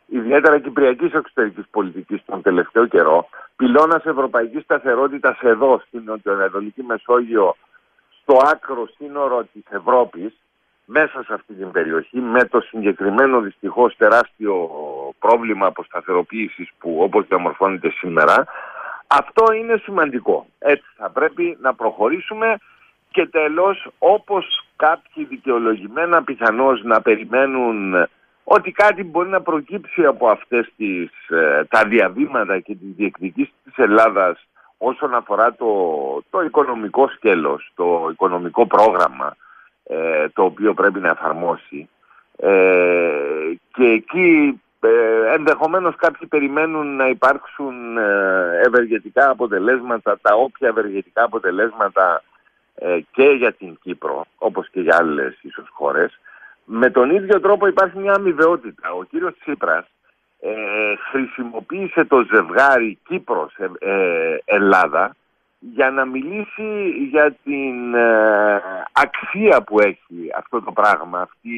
ιδιαίτερα κυπριακής εξωτερικής πολιτικής τον τελευταίο καιρό, πυλώνας ευρωπαϊκής σταθερότητας εδώ στην Νοτιοανατολική Μεσόγειο, στο άκρο σύνορο της Ευρώπης, μέσα σε αυτή την περιοχή, με το συγκεκριμένο δυστυχώς τεράστιο πρόβλημα αποσταθεροποίησης που όπως διαμορφώνεται σήμερα, αυτό είναι σημαντικό. Έτσι θα πρέπει να προχωρήσουμε και τέλος όπως κάποιοι δικαιολογημένα πιθανώς να περιμένουν ότι κάτι μπορεί να προκύψει από αυτές τις, ε, τα διαβήματα και τις διεκδικήσεις της Ελλάδας όσον αφορά το, το οικονομικό σκέλος, το οικονομικό πρόγραμμα ε, το οποίο πρέπει να εφαρμόσει. Ε, και εκεί ε, ενδεχομένως κάποιοι περιμένουν να υπάρξουν ευεργετικά αποτελέσματα, τα όποια ευεργετικά αποτελέσματα και για την Κύπρο, όπως και για άλλες ίσως χώρες, με τον ίδιο τρόπο υπάρχει μια αμοιβαιότητα. Ο κύριος Τσίπρας ε, χρησιμοποίησε το ζευγάρι Κύπρος-Ελλάδα ε, για να μιλήσει για την ε, αξία που έχει αυτό το πράγμα, αυτή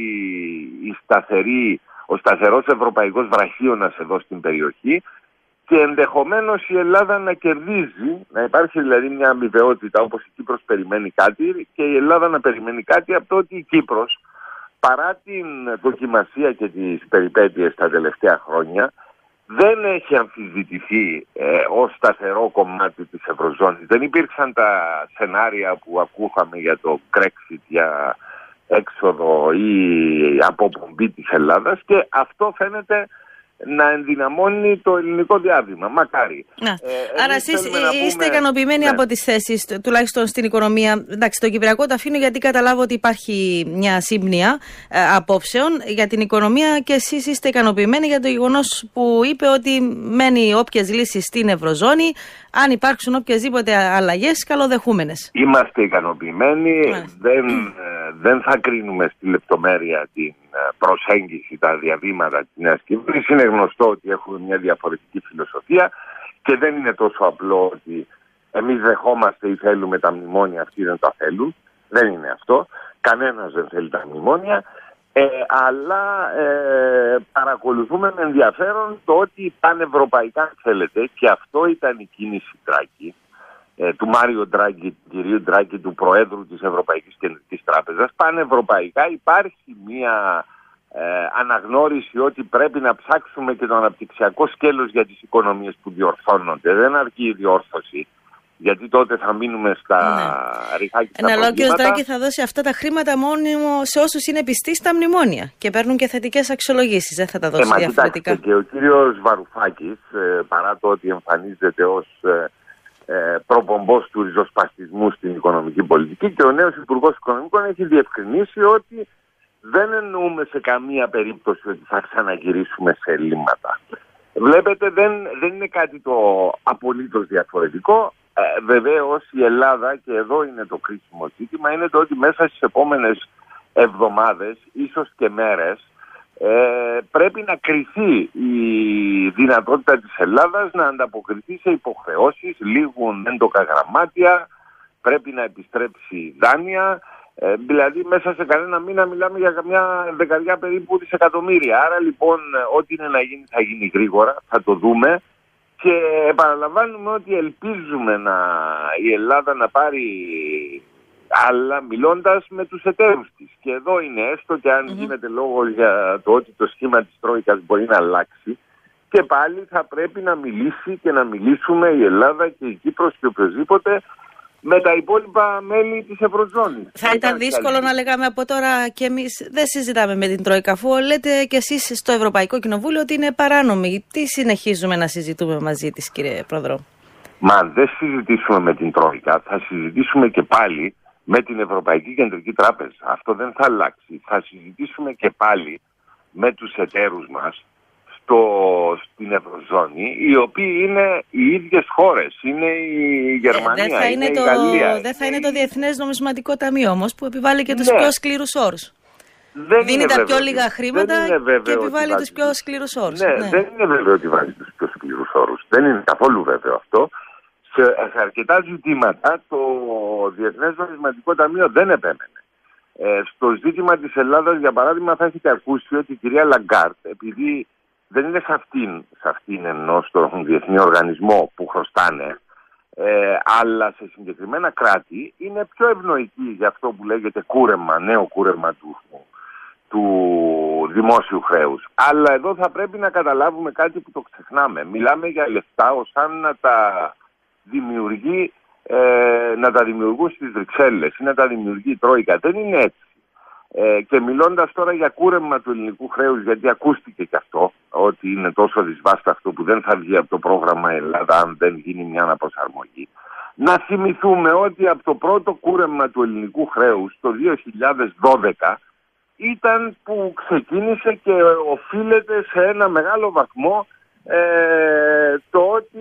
η σταθερή, ο σταθερός ευρωπαϊκός βραχίωνας εδώ στην περιοχή. Και ενδεχομένως η Ελλάδα να κερδίζει, να υπάρχει δηλαδή μια αμοιβαιότητα όπως η Κύπρος περιμένει κάτι και η Ελλάδα να περιμένει κάτι από το ότι η Κύπρος παρά την δοκιμασία και τις περιπέτειες τα τελευταία χρόνια δεν έχει αμφισβητηθεί ε, ως σταθερό κομμάτι της Ευρωζώνης. Δεν υπήρξαν τα σενάρια που ακούγαμε για το Brexit, για έξοδο ή αποπομπή της Ελλάδας και αυτό φαίνεται να ενδυναμώνει το ελληνικό διάβημα. Μακάρι. Να. Ε, Άρα εσείς είστε ικανοποιημένοι ναι. από τις θέσεις, τουλάχιστον στην οικονομία. Εντάξει, το Κυπριακό το αφήνω γιατί καταλάβω ότι υπάρχει μια σύμπνοια ε, απόψεων για την οικονομία και εσείς είστε ικανοποιημένοι για το γεγονός που είπε ότι μένει όποιες λύσεις στην Ευρωζώνη. Αν υπάρξουν οποιασδήποτε αλλαγές, καλοδεχούμενες. Είμαστε ικανοποιημένοι. Δεν, ε, δεν θα κρίνουμε στη λεπτομέρεια την ε, προσέγγιση, τα διαβήματα της Νέας Κυβέρνησης. Είναι γνωστό ότι έχουμε μια διαφορετική φιλοσοφία και δεν είναι τόσο απλό ότι εμείς δεχόμαστε ή θέλουμε τα μνημόνια, αυτοί δεν τα θέλουν. Δεν είναι αυτό. Κανένας δεν θέλει τα μνημόνια. Ε, αλλά ε, παρακολουθούμε με ενδιαφέρον το ότι πανευρωπαϊκά θέλετε και αυτό ήταν η κίνηση Τράκη ε, του Μάριο Ντράγκη, του κυρίου Ντράγκη, του Προέδρου της Ευρωπαϊκής Κεντρικής Τράπεζας, πανευρωπαϊκά υπάρχει μια ε, αναγνώριση ότι πρέπει να ψάξουμε και το αναπτυξιακό σκέλος για τις οικονομίες που διορθώνονται. Δεν αρκεί η διόρθωση. Γιατί τότε θα μείνουμε στα ναι. ριχάκια και στα Ναι, αλλά ο κ. θα δώσει αυτά τα χρήματα μόνιμο σε όσους είναι πιστοί στα μνημόνια και παίρνουν και θετικές αξιολογήσεις. Δεν θα τα δώσει ε, διαφορετικά. και ο κ. Βαρουφάκης, ε, παρά το ότι εμφανίζεται ως ε, ε, προπομπός του ριζοσπαστισμού στην οικονομική πολιτική και ο νέος Υπουργός Οικονομικών έχει διευκρινίσει ότι δεν εννοούμε σε καμία περίπτωση ότι θα ξαναγυρίσουμε σε ελλείμματα. Βλέπετε δεν, δεν είναι κάτι το απολύτως διαφορετικό. Ε, βεβαίως η Ελλάδα και εδώ είναι το κρίσιμο ζήτημα είναι το ότι μέσα στις επόμενες εβδομάδες, ίσως και μέρες ε, πρέπει να κρυθεί η δυνατότητα της Ελλάδας να ανταποκριθεί σε υποχρεώσεις, λίγουν έντοκα γραμμάτια, πρέπει να επιστρέψει δάνεια, ε, δηλαδή μέσα σε κανένα μήνα μιλάμε για καμιά δεκαριά περίπου δισεκατομμύρια. Άρα λοιπόν ό,τι είναι να γίνει θα γίνει γρήγορα, θα το δούμε και επαναλαμβάνουμε ότι ελπίζουμε να, η Ελλάδα να πάρει αλλά μιλώντας με τους εταίρους της. Και εδώ είναι έστω και αν γίνεται λόγο για το ότι το σχήμα της Τρόικας μπορεί να αλλάξει και πάλι θα πρέπει να μιλήσει και να μιλήσουμε η Ελλάδα και η Κύπρος και οποιοδήποτε με τα υπόλοιπα μέλη της Ευρωζώνης. Θα ήταν δύσκολο να λέγαμε από τώρα και εμείς δεν συζητάμε με την Τρόικα αφού λέτε και εσείς στο Ευρωπαϊκό Κοινοβούλιο ότι είναι παράνομη. Τι συνεχίζουμε να συζητούμε μαζί της κύριε Προδρό. Μα δεν συζητήσουμε με την Τρόικα, θα συζητήσουμε και πάλι με την Ευρωπαϊκή Κεντρική Τράπεζα. Αυτό δεν θα αλλάξει. Θα συζητήσουμε και πάλι με τους εταίρους μας στο, στην Ευρωζώνη, οι οποίοι είναι οι ίδιες χώρες. Είναι η Γερμανία, ε, δεν θα είναι, είναι το, η Γαλλία. Δεν θα είναι το Διεθνές Νομισματικό Ταμείο όμως που επιβάλλει και τους ναι. πιο σκληρούς όρους. Δεν Δίνει τα πιο λίγα χρήματα και επιβάλλει τους πιο σκληρούς όρους. Ναι, ναι, δεν είναι βέβαιο ότι βάζει τους πιο σκληρούς όρους. Δεν είναι καθόλου βέβαιο αυτό σε, αρκετά ζητήματα το Διεθνές Νομισματικό Ταμείο δεν επέμενε. Ε, στο ζήτημα της Ελλάδας, για παράδειγμα, θα έχετε ακούσει ότι η κυρία Λαγκάρντ, επειδή δεν είναι σε αυτήν, σε αυτήν ενώ στον διεθνή οργανισμό που χρωστάνε, ε, αλλά σε συγκεκριμένα κράτη είναι πιο ευνοϊκή για αυτό που λέγεται κούρεμα, νέο κούρεμα του, του δημόσιου χρέους. Αλλά εδώ θα πρέπει να καταλάβουμε κάτι που το ξεχνάμε. Μιλάμε για λεφτά ως αν να τα δημιουργεί, ε, να τα δημιουργούν στις Βρυξέλλες ή να τα δημιουργεί η Τρόικα. Δεν είναι έτσι. Ε, και μιλώντας τώρα για κούρεμα του ελληνικού χρέους, γιατί ακούστηκε και αυτό, ότι είναι τόσο δυσβάσταχτο που δεν θα βγει από το πρόγραμμα Ελλάδα αν δεν γίνει μια αναπροσαρμογή. Να θυμηθούμε ότι από το πρώτο κούρεμα του ελληνικού χρέους το 2012 ήταν που ξεκίνησε και οφείλεται σε ένα μεγάλο βαθμό ε, το ότι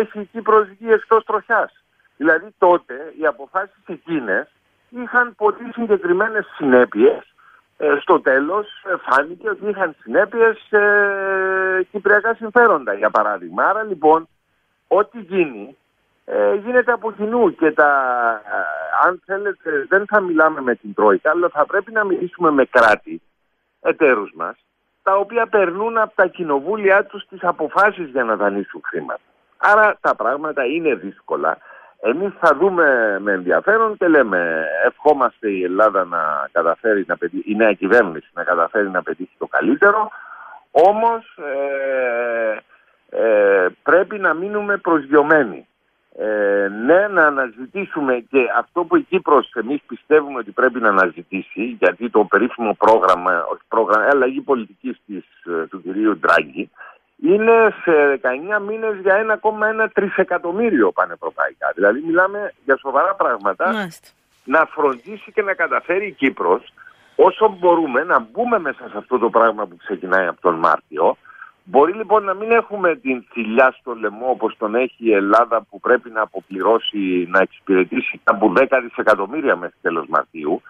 έχει εκεί προσγεί εκτός τροχιάς. Δηλαδή τότε οι αποφάσεις εκείνες είχαν πολύ συγκεκριμένες συνέπειες. Ε, στο τέλος ε, φάνηκε ότι είχαν συνέπειες ε, κυπριακά συμφέροντα για παράδειγμα. Άρα λοιπόν ό,τι γίνει ε, γίνεται από κοινού και τα, αν θέλετε δεν θα μιλάμε με την Τρόικα αλλά θα πρέπει να μιλήσουμε με κράτη εταίρους μας τα οποία περνούν από τα κοινοβούλια τους τις αποφάσεις για να δανείσουν χρήματα. Άρα τα πράγματα είναι δύσκολα. Εμείς θα δούμε με ενδιαφέρον και λέμε ευχόμαστε η Ελλάδα να καταφέρει να πετύχει, η νέα κυβέρνηση να καταφέρει να πετύχει το καλύτερο, όμως ε, ε, πρέπει να μείνουμε προσγειωμένοι. Ε, ναι, να αναζητήσουμε και αυτό που η Κύπρος εμείς πιστεύουμε ότι πρέπει να αναζητήσει, γιατί το περίφημο πρόγραμμα, όχι πρόγραμμα, αλλαγή πολιτικής της, ε, του κυρίου Ντράγκη, είναι σε 19 μήνες για 1,1 τρισεκατομμύριο πανευρωπαϊκά. Δηλαδή μιλάμε για σοβαρά πράγματα. Να φροντίσει και να καταφέρει η Κύπρος όσο μπορούμε να μπούμε μέσα σε αυτό το πράγμα που ξεκινάει από τον Μάρτιο Μπορεί λοιπόν να μην έχουμε την θηλιά στο λαιμό όπως τον έχει η Ελλάδα που πρέπει να αποπληρώσει, να εξυπηρετήσει κάπου 10 δισεκατομμύρια μέχρι τέλος Μαρτίου.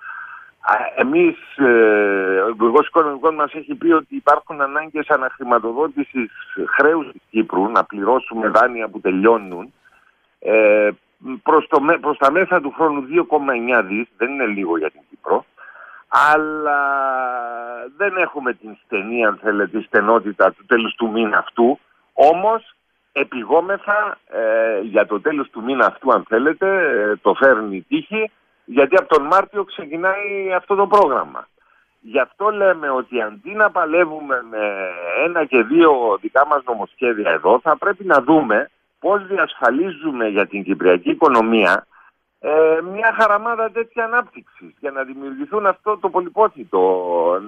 Εμείς, ε, ο Υπουργός Οικονομικών μας έχει πει ότι υπάρχουν ανάγκες αναχρηματοδότησης χρέους της Κύπρου, να πληρώσουμε δάνεια που τελειώνουν. Ε, προς, το, προς τα μέσα του χρόνου 2,9 δις, δεν είναι λίγο για την Κύπρο αλλά δεν έχουμε την στενή, αν θέλετε, τη στενότητα του τέλους του μήνα αυτού. Όμως, επιγόμεθα ε, για το τέλος του μήνα αυτού, αν θέλετε, ε, το φέρνει η τύχη, γιατί από τον Μάρτιο ξεκινάει αυτό το πρόγραμμα. Γι' αυτό λέμε ότι αντί να παλεύουμε με ένα και δύο δικά μας νομοσχέδια εδώ, θα πρέπει να δούμε πώς διασφαλίζουμε για την κυπριακή οικονομία ε, μια χαραμάδα τέτοια ανάπτυξης για να δημιουργηθούν αυτό το πολυπόθητο,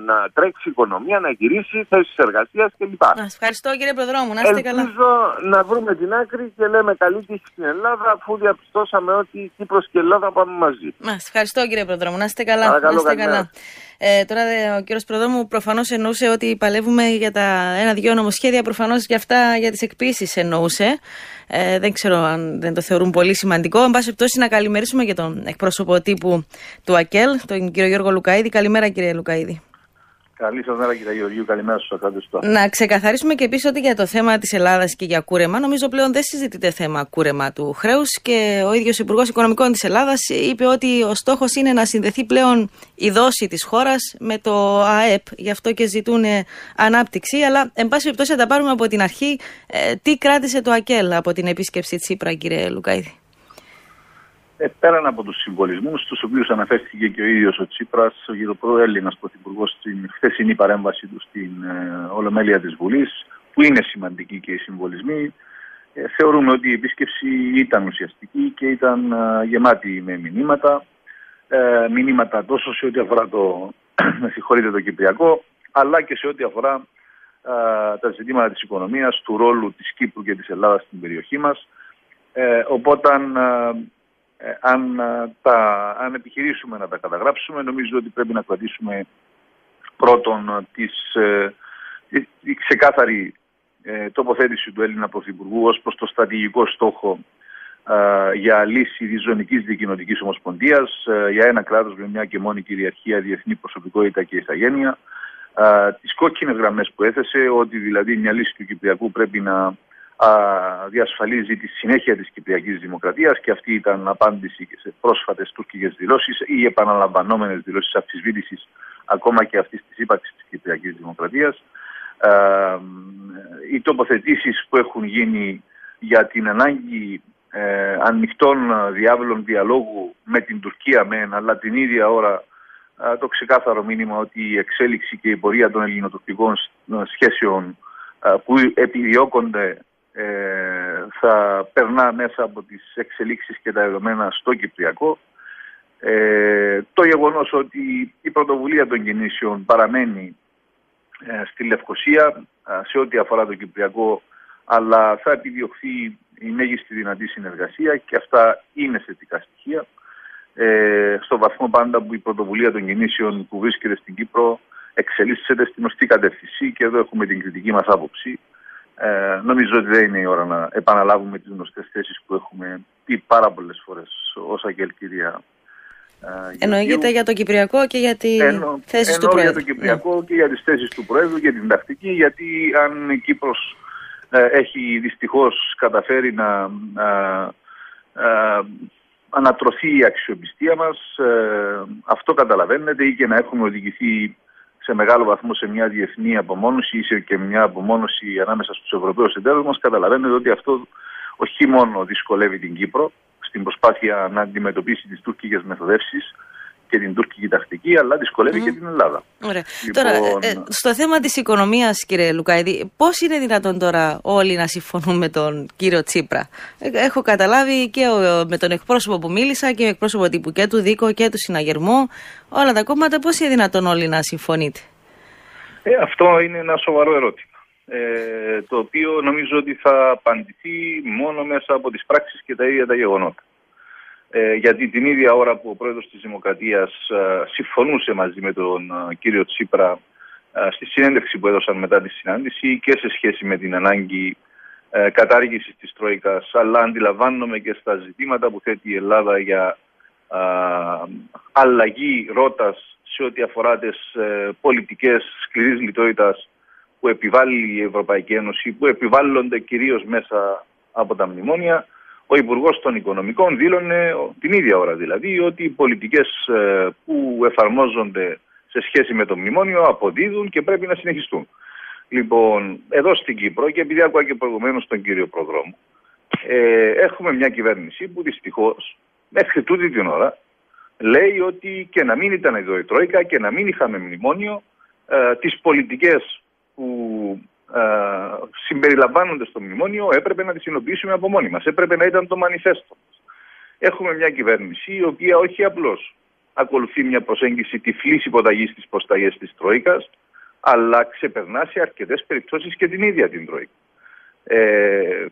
να τρέξει η οικονομία, να γυρίσει θέσεις εργασίας κλπ. ευχαριστώ κύριε Προδρόμου, να είστε καλά. Ελπίζω να βρούμε την άκρη και λέμε καλή τύχη στην Ελλάδα, αφού διαπιστώσαμε ότι η Κύπρος και η Ελλάδα πάμε μαζί. Μας ευχαριστώ κύριε Προδρόμου, να είστε καλά. να είστε καλά. Ε, τώρα ο κύριος Προδρόμου προφανώς εννοούσε ότι παλεύουμε για τα ένα-δυο νομοσχέδια. Προφανώς για αυτά για τις εκπίσει εννοούσε. Ε, δεν ξέρω αν δεν το θεωρούν πολύ σημαντικό. Εν πάση περιπτώσει, να καλημερίσουμε και τον εκπρόσωπο τύπου του ΑΚΕΛ, τον κύριο Γιώργο Λουκαίδη. Καλημέρα, κύριε Λουκαίδη. Καλή σας μέρα, κύριε Γεωργίου. Καλημέρα στους ακράτες του. Να ξεκαθαρίσουμε και επίσης ότι για το θέμα της Ελλάδας και για κούρεμα, νομίζω πλέον δεν συζητείται θέμα κούρεμα του χρέους και ο ίδιος Υπουργός Οικονομικών της Ελλάδας είπε ότι ο στόχος είναι να συνδεθεί πλέον η δόση της χώρας με το ΑΕΠ. Γι' αυτό και ζητούν ανάπτυξη. Αλλά, εν πάση περιπτώσει, θα τα πάρουμε από την αρχή. Ε, τι κράτησε το ΑΚΕΛ από την επίσκεψη Τσίπρα, κύριε Λουκαίδη ε, πέραν από τους συμβολισμούς, τους οποίους αναφέρθηκε και ο ίδιος ο Τσίπρας, ο γύρω Έλληνας Πρωθυπουργός στην χθεσινή παρέμβαση του στην ε, Ολομέλεια της Βουλής, που είναι σημαντική και οι συμβολισμοί, ε, θεωρούμε ότι η επίσκεψη ήταν ουσιαστική και ήταν ε, γεμάτη με μηνύματα. Ε, μηνύματα τόσο σε ό,τι αφορά το, [clears throat] με το Κυπριακό, αλλά και σε ό,τι αφορά ε, τα ζητήματα της οικονομίας, του ρόλου της Κύπρου και της Ελλάδας στην περιοχή μας. Ε, οπότε ε, αν, ε, τα, αν επιχειρήσουμε να τα καταγράψουμε, νομίζω ότι πρέπει να κρατήσουμε πρώτον ε, της, τη, ξεκάθαρη τοποθέτηση του Έλληνα Πρωθυπουργού ως προς το στρατηγικό στόχο για λύση διζωνικής δικοινοτικής ομοσπονδίας, για ένα κράτος με μια και μόνη κυριαρχία, διεθνή προσωπικότητα και ηθαγένεια, τις κόκκινες γραμμές που έθεσε, ότι δηλαδή μια λύση του Κυπριακού πρέπει να διασφαλίζει τη συνέχεια της Κυπριακής Δημοκρατίας και αυτή ήταν απάντηση και σε πρόσφατες τουρκικές δηλώσεις ή επαναλαμβανόμενες δηλώσεις αμφισβήτησης ακόμα και αυτής της ύπαρξης της Κυπριακής Δημοκρατίας. Οι τοποθετήσεις που έχουν γίνει για την ανάγκη ε, ανοιχτών διάβολων διαλόγου με την Τουρκία μεν, αλλά την ίδια ώρα το ξεκάθαρο μήνυμα ότι η εξέλιξη και η πορεία των ελληνοτουρκικών σχέσεων που επιδιώκονται ε, θα περνά μέσα από τις εξελίξεις και τα δεδομένα στο Κυπριακό. Ε, το γεγονός ότι η πρωτοβουλία των κινήσεων παραμένει ε, στη Λευκοσία σε ό,τι αφορά το Κυπριακό αλλά θα επιδιωχθεί η μέγιστη δυνατή συνεργασία και αυτά είναι θετικά στοιχεία. Ε, στο βαθμό πάντα που η πρωτοβουλία των κινήσεων που βρίσκεται στην Κύπρο εξελίσσεται στην ωστή κατεύθυνση και εδώ έχουμε την κριτική μας άποψη. Ε, νομίζω ότι δεν είναι η ώρα να επαναλάβουμε τις γνωστές θέσεις που έχουμε πει πάρα πολλές φορές όσα και ελκυρία. Ε, Εννοείται για το Κυπριακό και για τις θέσεις του Πρόεδρου. για το Κυπριακό ναι. και για τις θέσεις του Πρόεδρου και την τακτική, γιατί αν η Κύπρος ε, έχει δυστυχώς καταφέρει να, ε, ανατρωθεί η αξιοπιστία μας, ε, αυτό καταλαβαίνετε, ή και να έχουμε οδηγηθεί σε μεγάλο βαθμό σε μια διεθνή απομόνωση ή σε και μια απομόνωση ανάμεσα στους Ευρωπαίους εταίρους μας, καταλαβαίνετε ότι αυτό όχι μόνο δυσκολεύει την Κύπρο στην προσπάθεια να αντιμετωπίσει τις τουρκικές μεθοδεύσεις, και την τουρκική τακτική, αλλά δυσκολεύει και την Ελλάδα. Ωραία. Λοιπόν... Τώρα, ε, στο θέμα της οικονομίας, κύριε Λουκαίδη, πώς είναι δυνατόν τώρα όλοι να συμφωνούν με τον κύριο Τσίπρα; Ε, έχω καταλάβει και με τον εκπρόσωπο που μίλησα και ο εκπρόσωπο τύπου και του Δίκο και του Συναγερμού, όλα τα κόμματα, πώς είναι δυνατόν όλοι να συμφωνείτε; Ε, αυτό είναι ένα σοβαρό ερώτημα. Ε, το οποίο νομίζω ότι θα απαντηθεί μόνο μέσα από τις πράξεις και τα ίδια τα γεγονότα. Ε, γιατί την ίδια ώρα που ο πρόεδρος της Δημοκρατίας ε, συμφωνούσε μαζί με τον ε, κύριο Τσίπρα στη συνέντευξη που έδωσαν μετά τη συνάντηση και σε σχέση με την ανάγκη κατάργησης της Τρόικας αλλά αντιλαμβάνομαι και στα ζητήματα που θέτει η Ελλάδα για αλλαγή ρότας σε ό,τι αφορά τις πολιτικές σκληρής λιτότητας που επιβάλλει η Ευρωπαϊκή Ένωση, που επιβάλλονται κυρίως μέσα από τα μνημόνια ο Υπουργός των Οικονομικών δήλωνε την ίδια ώρα δηλαδή ότι οι πολιτικές ε, που εφαρμόζονται σε σχέση με το μνημόνιο αποδίδουν και πρέπει να συνεχιστούν. Λοιπόν, εδώ στην Κύπρο και επειδή άκουγα και προηγουμένως τον κύριο Προδρόμου, ε, έχουμε μια κυβέρνηση που δυστυχώς μέχρι τούτη την ώρα λέει ότι και να μην ήταν εδώ η Τρόικα και να μην είχαμε μνημόνιο, ε, τις πολιτικές που ε, συμπεριλαμβάνονται στο μνημόνιο έπρεπε να τις συνοποιήσουμε από μόνοι μας. Έπρεπε να ήταν το μανιφέστο μας. έχουμε μια κυβέρνηση η οποία όχι απλώς ακολουθεί μια προσέγγιση τυφλής υποταγής στις προσταγές της Τρόικας, αλλά ξεπερνά σε αρκετές περιπτώσεις και την ίδια την Τρόικα. Ε,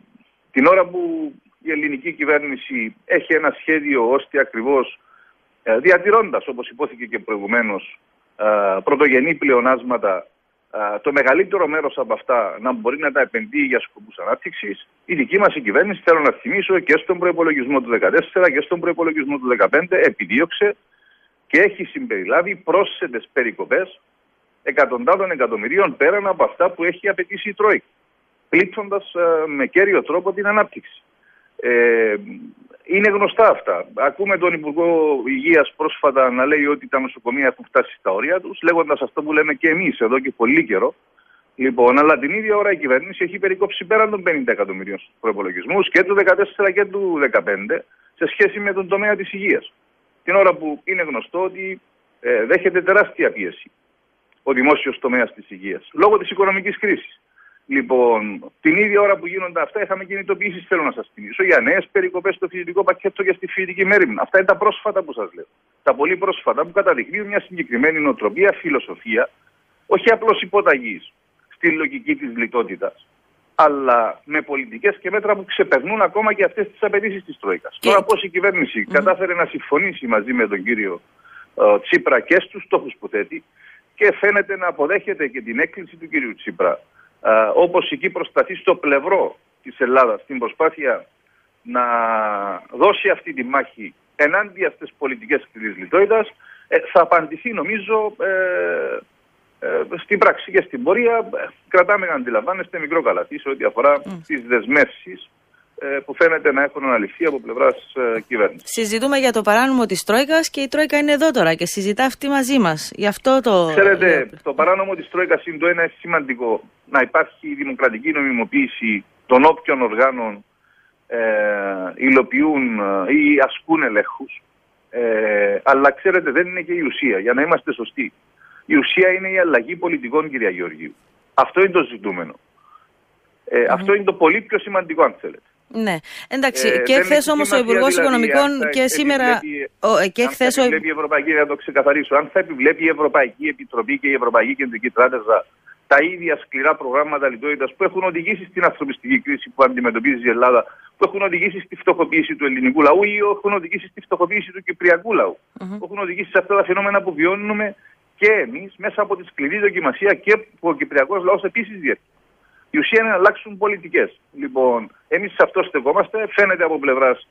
την ώρα που η ελληνική κυβέρνηση έχει ένα σχέδιο ώστε ακριβώς ε, διατηρώντας, όπως υπόθηκε και προηγουμένως, ε, πρωτογενή πλεονάσματα, ε, το μεγαλύτερο μέρος από αυτά να μπορεί να τα επενδύει για σκοπούς ανάπτυξης, η δική μας η κυβέρνηση, θέλω να θυμίσω, και στον προϋπολογισμό του 2014 και στον προϋπολογισμό του 2015 επιδίωξε και έχει συμπεριλάβει πρόσθετες περικοπές εκατοντάδων εκατομμυρίων πέραν από αυτά που έχει απαιτήσει η Τρόικ, πλήττοντας με κέριο τρόπο την ανάπτυξη. Ε, είναι γνωστά αυτά. Ακούμε τον Υπουργό Υγείας πρόσφατα να λέει ότι τα νοσοκομεία έχουν φτάσει στα όρια τους, λέγοντας αυτό που λέμε και εμείς εδώ και πολύ καιρό. Λοιπόν, αλλά την ίδια ώρα η κυβέρνηση έχει περικόψει πέραν των 50 εκατομμυρίων στους προπολογισμούς και του 2014 και του 2015 σε σχέση με τον τομέα της υγείας. Την ώρα που είναι γνωστό ότι ε, δέχεται τεράστια πίεση ο δημόσιος τομέας της υγείας λόγω της οικονομικής κρίσης. Λοιπόν, την ίδια ώρα που γίνονται αυτά, είχαμε κινητοποιήσεις, θέλω να σας θυμίσω, για νέες περικοπές στο φοιτητικό πακέτο και στη φοιτητική μέρημνα. Αυτά είναι τα πρόσφατα που σας λέω. Τα πολύ πρόσφατα που καταδεικνύουν μια συγκεκριμένη νοοτροπία, φιλοσοφία, όχι απλώς υποταγής στη λογική της λιτότητας, αλλά με πολιτικές και μέτρα που ξεπερνούν ακόμα και αυτές τις απαιτήσεις της Τρόικας. Και... Τώρα, πώς η κυβέρνηση mm. κατάφερε να συμφωνήσει μαζί με τον κύριο ε, Τσίπρα και στους στόχους που θέτει και φαίνεται να αποδέχεται και την έκκληση του κύριου Τσίπρα όπως η Κύπρος σταθεί στο πλευρό της Ελλάδας στην προσπάθεια να δώσει αυτή τη μάχη ενάντια στις πολιτικές της λιτότητας ε, θα απαντηθεί νομίζω ε, ε, στην πράξη και στην πορεία. Κρατάμε να αντιλαμβάνεστε μικρό καλαθί σε ό,τι αφορά mm. τις δεσμεύσεις ε, που φαίνεται να έχουν αναλυθεί από πλευράς ε, κυβέρνησης. Συζητούμε για το παράνομο της Τρόικας και η Τρόικα είναι εδώ τώρα και συζητά αυτή μαζί μας. Γι' αυτό το. Ξέρετε, το παράνομο της Τρόικας είναι το ένα σημαντικό. Να υπάρχει δημοκρατική νομιμοποίηση των όποιων οργάνων ε, υλοποιούν ε, ή ασκούν ελέγχους. Ε, αλλά ξέρετε, δεν είναι και η ουσία, για να είμαστε σωστοί. Η ουσία είναι η αλλαγή πολιτικών, κυρία Γεωργίου. Αυτό είναι το ζητούμενο. Ε, Αυτό είναι το πολύ πιο σημαντικό, αν θέλετε. Ναι. Εντάξει, ε, και χθες όμως ο Υπουργός δηλαδή, Οικονομικών και σήμερα. Ο, και χθες ο... η Ευρωπαϊκή, να το ξεκαθαρίσω, αν θα επιβλέπει η Ευρωπαϊκή Επιτροπή και η Ευρωπαϊκή Κεντρική Τράπεζα τα ίδια σκληρά προγράμματα λιτότητας που έχουν οδηγήσει στην ανθρωπιστική κρίση που αντιμετωπίζει η Ελλάδα, που έχουν οδηγήσει στη φτωχοποίηση του ελληνικού λαού ή έχουν οδηγήσει στη φτωχοποίηση του κυπριακού λαού, mm-hmm. που έχουν οδηγήσει σε αυτά τα φαινόμενα που βιώνουμε και εμείς μέσα από τη σκληρή δοκιμασία και που ο κυπριακός λαός επίσης διέρχεται. Η ουσία είναι να αλλάξουν πολιτικές. Λοιπόν, εμείς σε αυτό στεκόμαστε. Φαίνεται από πλευράς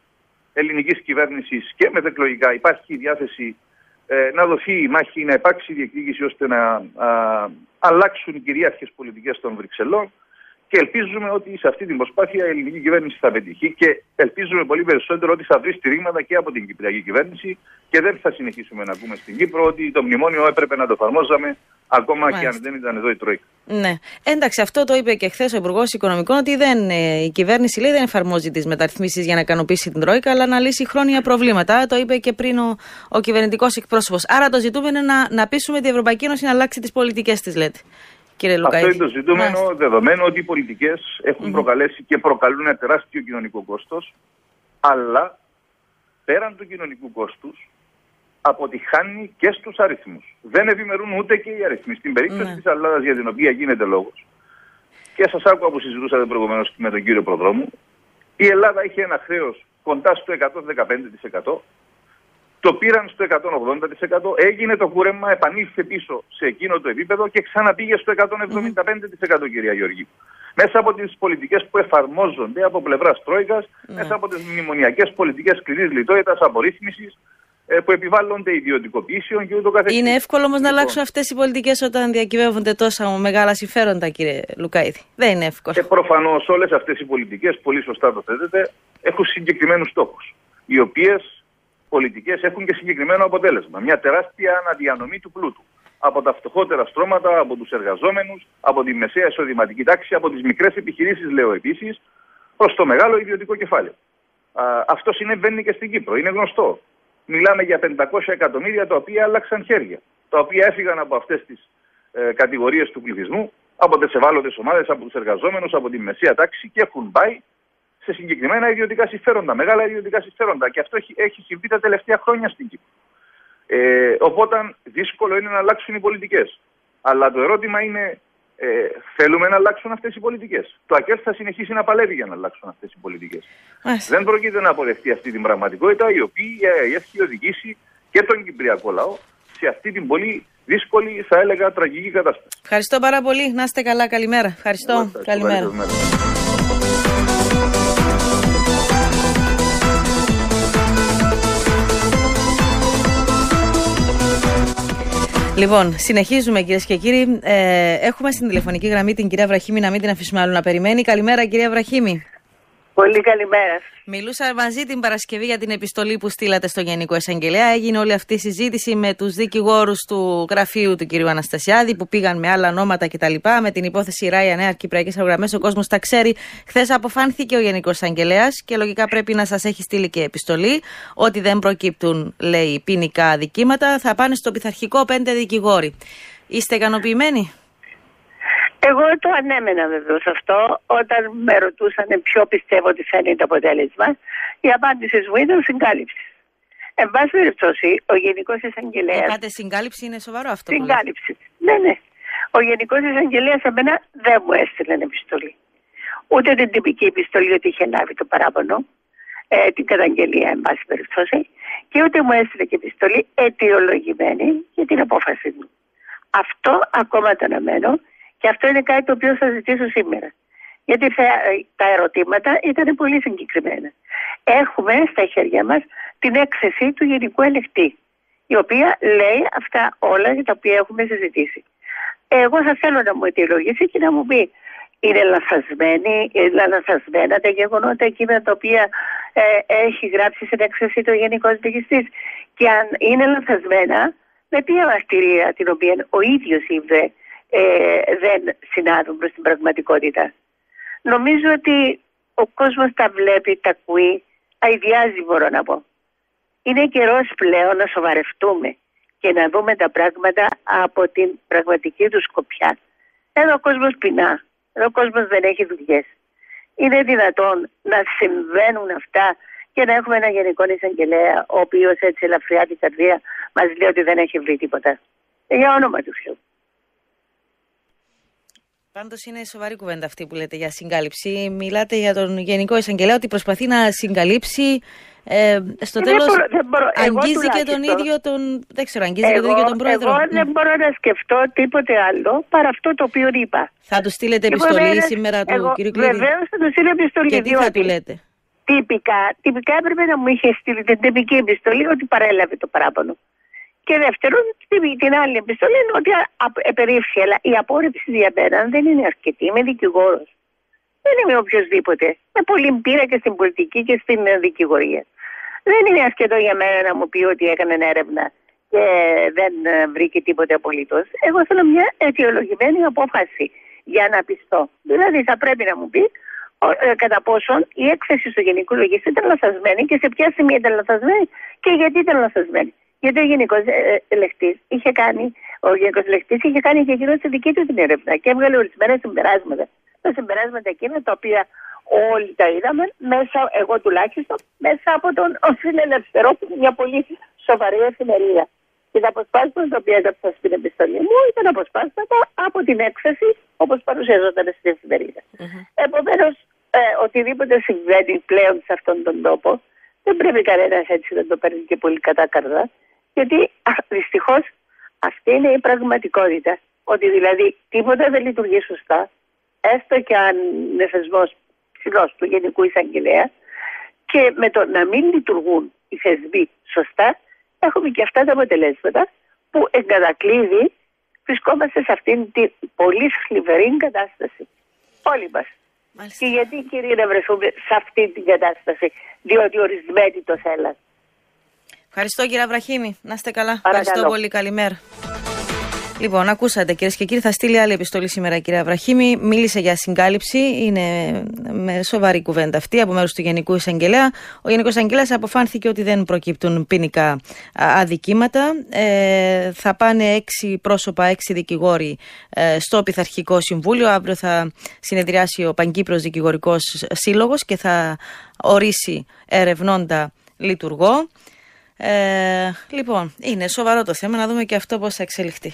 ελληνικής κυβέρνησης και μετεκλογικά υπάρχει η διάθεση ε, να δοθεί η μάχη, να υπάρξει διεκδίκηση ώστε να α, αλλάξουν οι κυρίαρχες πολιτικές των Βρυξελών και ελπίζουμε ότι σε αυτή την προσπάθεια η ελληνική κυβέρνηση θα πετύχει και ελπίζουμε πολύ περισσότερο ότι θα βρει στηρίγματα και από την Κυπριακή κυβέρνηση και δεν θα συνεχίσουμε να πούμε στην Κύπρο ότι το μνημόνιο έπρεπε να το εφαρμόζαμε ακόμα Μάλιστα. και αν δεν ήταν εδώ η Τρόικα. Ναι. Εντάξει, αυτό το είπε και χθες ο Υπουργός Οικονομικών ότι δεν, ε, η κυβέρνηση λέει δεν εφαρμόζει τις μεταρρυθμίσεις για να ικανοποιήσει την Τρόικα, αλλά να λύσει χρόνια προβλήματα. Το είπε και πριν ο, ο κυβερνητικός εκπρόσωπος. Άρα το ζητούμε είναι να, να πείσουμε την Ευρωπαϊκή Ένωση να αλλάξει τις πολιτικές της, λέτε κύριε Αυτό είναι το ζητούμενο, Μάλιστα. δεδομένου ότι οι πολιτικές έχουν προκαλέσει και προκαλούν ένα τεράστιο κοινωνικό κόστος, αλλά πέραν του κοινωνικού κόστους αποτυχάνει και στους αριθμούς. Δεν ευημερούν ούτε και οι αριθμοί. Στην περίπτωση ναι. της Ελλάδας για την οποία γίνεται λόγος, και σας άκουγα που συζητούσατε προηγουμένως με τον κύριο Προδρόμου, η Ελλάδα είχε ένα χρέος κοντά στο 115% το πήραν στο 180%, έγινε το κούρεμα, επανήλθε πίσω σε εκείνο το επίπεδο και ξαναπήγε στο 175% κυρία Γεωργή. Μέσα από τις πολιτικές που εφαρμόζονται από πλευράς Τρόικας, ναι. μέσα από τις μνημονιακές πολιτικές σκληρής λιτότητας, απορρίθμισης, ε, που επιβάλλονται ιδιωτικοποιήσεων και ούτω καθεξής. Είναι εύκολο όμως λοιπόν. να αλλάξουν αυτές οι πολιτικές όταν διακυβεύονται τόσα μεγάλα συμφέροντα, κύριε Λουκαίδη. Δεν είναι εύκολο. Και προφανώς όλες αυτές οι πολιτικές, πολύ σωστά το θέτετε, έχουν συγκεκριμένους στόχους. Οι οποίες πολιτικές έχουν και συγκεκριμένο αποτέλεσμα. Μια τεράστια αναδιανομή του πλούτου. Από τα φτωχότερα στρώματα, από τους εργαζόμενους, από τη μεσαία εισοδηματική τάξη, από τις μικρές επιχειρήσεις, λέω επίσης, προς το μεγάλο ιδιωτικό κεφάλαιο. Α, αυτό συνέβαινε και στην Κύπρο. Είναι γνωστό. Μιλάμε για 500 εκατομμύρια τα οποία άλλαξαν χέρια. Τα οποία έφυγαν από αυτές τις ε, κατηγορίες του πληθυσμού, από τις ευάλωτες ομάδες, από τους εργαζόμενους, από τη μεσαία τάξη και έχουν πάει σε σε συγκεκριμένα ιδιωτικά συμφέροντα, μεγάλα ιδιωτικά συμφέροντα. Και αυτό έχει, έχει συμβεί τα τελευταία χρόνια στην Κύπρο. Ε, οπότε δύσκολο είναι να αλλάξουν οι πολιτικές. Αλλά το ερώτημα είναι, ε, θέλουμε να αλλάξουν αυτές οι πολιτικές. Το ΑΚΕΛ θα συνεχίσει να παλεύει για να αλλάξουν αυτές οι πολιτικές. Δεν πρόκειται να αποδεχτεί αυτή την πραγματικότητα η οποία έχει οδηγήσει και τον Κυπριακό λαό σε αυτή την πολύ δύσκολη, θα έλεγα, τραγική κατάσταση. Ευχαριστώ πάρα πολύ. Να είστε καλά. Καλημέρα. Ευχαριστώ. Καλημέρα. Λοιπόν, συνεχίζουμε κυρίες και κύριοι. Ε, έχουμε στην τηλεφωνική γραμμή την κυρία Βραχήμη, να μην την αφήσουμε άλλο να περιμένει. Καλημέρα, κυρία Βραχήμη. Πολύ καλημέρα. Μιλούσα μαζί την Παρασκευή για την επιστολή που στείλατε στο Γενικό Εισαγγελέα. Έγινε όλη αυτή η συζήτηση με τους δικηγόρους του γραφείου του κ. Αναστασιάδη που πήγαν με άλλα νόματα κτλ. Με την υπόθεση Ράια Νέα Κυπριακή Αγραμμέ. Ο κόσμος τα ξέρει. Χθες αποφάνθηκε ο Γενικός Εισαγγελέας και λογικά πρέπει να σας έχει στείλει και επιστολή ότι δεν προκύπτουν, λέει, ποινικά αδικήματα. Θα πάνε στο πειθαρχικό πέντε δικηγόροι. Είστε ικανοποιημένοι; Εγώ το ανέμενα βεβαίως αυτό όταν με ρωτούσαν ποιο πιστεύω ότι θα είναι το αποτέλεσμα. Η απάντηση μου ήταν συγκάλυψη. Εν πάση περιπτώσει, ο Γενικός Εισαγγελέα. Πάτε συγκάλυψη, είναι σοβαρό αυτό. Συγκάλυψη. Ναι, ναι. Ο Γενικός Εισαγγελέας εμένα δεν μου έστειλε επιστολή. Ούτε την τυπική επιστολή ότι είχε λάβει το παράπονο, ε, την καταγγελία, εν πάση περιπτώσει, και ούτε μου έστειλε και επιστολή αιτιολογημένη για την απόφαση μου. Αυτό ακόμα το αναμένω και αυτό είναι κάτι το οποίο θα ζητήσω σήμερα. Γιατί τα ερωτήματα ήταν πολύ συγκεκριμένα. Έχουμε στα χέρια μας την έκθεση του Γενικού Ελεκτή, η οποία λέει αυτά όλα για τα οποία έχουμε συζητήσει. Εγώ θα θέλω να μου αιτιολογήσει και να μου πει είναι λαθασμένη, είναι λαθασμένα τα γεγονότα εκείνα τα οποία ε, έχει γράψει στην έκθεση του Γενικός Δικαστής και αν είναι λαθασμένα με ποια μαρτυρία την οποία ο ίδιος είπε ε, δεν συνάδουν προς την πραγματικότητα. Νομίζω ότι ο κόσμος τα βλέπει, τα ακούει, αειδιάζει μπορώ να πω. Είναι καιρός πλέον να σοβαρευτούμε και να δούμε τα πράγματα από την πραγματική τους σκοπιά. Εδώ ο κόσμος πεινά, εδώ ο κόσμος δεν έχει δουλειές. Είναι δυνατόν να συμβαίνουν αυτά και να έχουμε ένα γενικό εισαγγελέα ο οποίος έτσι ελαφριά την καρδία μας λέει ότι δεν έχει βρει τίποτα. Για όνομα του Θεού. Πάντως είναι σοβαρή κουβέντα αυτή που λέτε για συγκάλυψη. Μιλάτε για τον Γενικό Εισαγγελέα ότι προσπαθεί να συγκαλύψει. Ε, στο τέλος, αγγίζει και τον ίδιο τον. Δεν ξέρω, αγγίζει εγώ, και τον ίδιο τον πρόεδρο. Εγώ δεν μπορώ να σκεφτώ τίποτε άλλο παρά αυτό το οποίο είπα. Θα του στείλετε επιστολή σήμερα του κ. Κλειδί. Βεβαίως θα του στείλω επιστολή. Και τι θα του λέτε; Τυπικά, τυπικά έπρεπε να μου είχε στείλει την τυπική επιστολή ότι παρέλαβε το παράπονο. Και δεύτερον, την άλλη επιστολή είναι ότι επερίφθη, αλλά η απόρριψη για μένα δεν είναι αρκετή. Είμαι δικηγόρος. Δεν είμαι οποιοδήποτε. Με πολύ πείρα και στην πολιτική και στην ε, δικηγορία. Δεν είναι αρκετό για μένα να μου πει ότι έκανε έρευνα και δεν ε, βρήκε τίποτε απολύτως. Εγώ θέλω μια αιτιολογημένη απόφαση για να πιστώ. Δηλαδή θα πρέπει να μου πει ε, κατά πόσον η έκθεση στο Γενικό Λογιστή ήταν λαθασμένη και σε ποια σημεία ήταν λαθασμένη και γιατί ήταν λαθασμένη. Γιατί ο Γενικό ε, Ελεκτή είχε κάνει, ο Γενικό Ελεκτή είχε κάνει και γύρω στη δική του την έρευνα και έβγαλε ορισμένα συμπεράσματα. Τα συμπεράσματα εκείνα τα οποία όλοι τα είδαμε, μέσα, εγώ τουλάχιστον, μέσα από τον Φιλελευθερό, που είναι μια πολύ σοβαρή εφημερίδα. Και τα αποσπάσματα τα οποία έγραψα στην επιστολή μου ήταν αποσπάσματα από την έκθεση όπως παρουσιαζόταν στην εφημερίδα. Mm-hmm. Επομένως, ε, οτιδήποτε συμβαίνει πλέον σε αυτόν τον τόπο, δεν πρέπει κανένας έτσι να το παίρνει και πολύ κατά καρδά. Γιατί δυστυχώς αυτή είναι η πραγματικότητα. Ότι δηλαδή τίποτα δεν λειτουργεί σωστά, έστω και αν είναι θεσμός ψηλός του Γενικού Εισαγγελέα, και με το να μην λειτουργούν οι θεσμοί σωστά, έχουμε και αυτά τα αποτελέσματα που εγκατακλείδει βρισκόμαστε σε αυτήν την πολύ θλιβερή κατάσταση. Όλοι μας. Και γιατί κύριε να βρεθούμε σε αυτή την κατάσταση, διότι ορισμένοι το θέλαν. Ευχαριστώ κύριε Αβραχήμη. Να είστε καλά. Ευχαριστώ πολύ. Καλημέρα. Λοιπόν, ακούσατε κυρίε και κύριοι, θα στείλει άλλη επιστολή σήμερα η κυρία Βραχήμη. Μίλησε για συγκάλυψη. Είναι με σοβαρή κουβέντα αυτή από μέρους του Γενικού Εισαγγελέα. Ο Γενικός Εισαγγελέας αποφάνθηκε ότι δεν προκύπτουν ποινικά αδικήματα. Ε, θα πάνε έξι πρόσωπα, έξι δικηγόροι ε, στο Πειθαρχικό Συμβούλιο. Αύριο θα συνεδριάσει ο Παγκύπριο Δικηγορικός Σύλλογος και θα ορίσει ερευνώντα λειτουργό. Ε, λοιπόν, είναι σοβαρό το θέμα, να δούμε και αυτό πώς θα εξελιχθεί.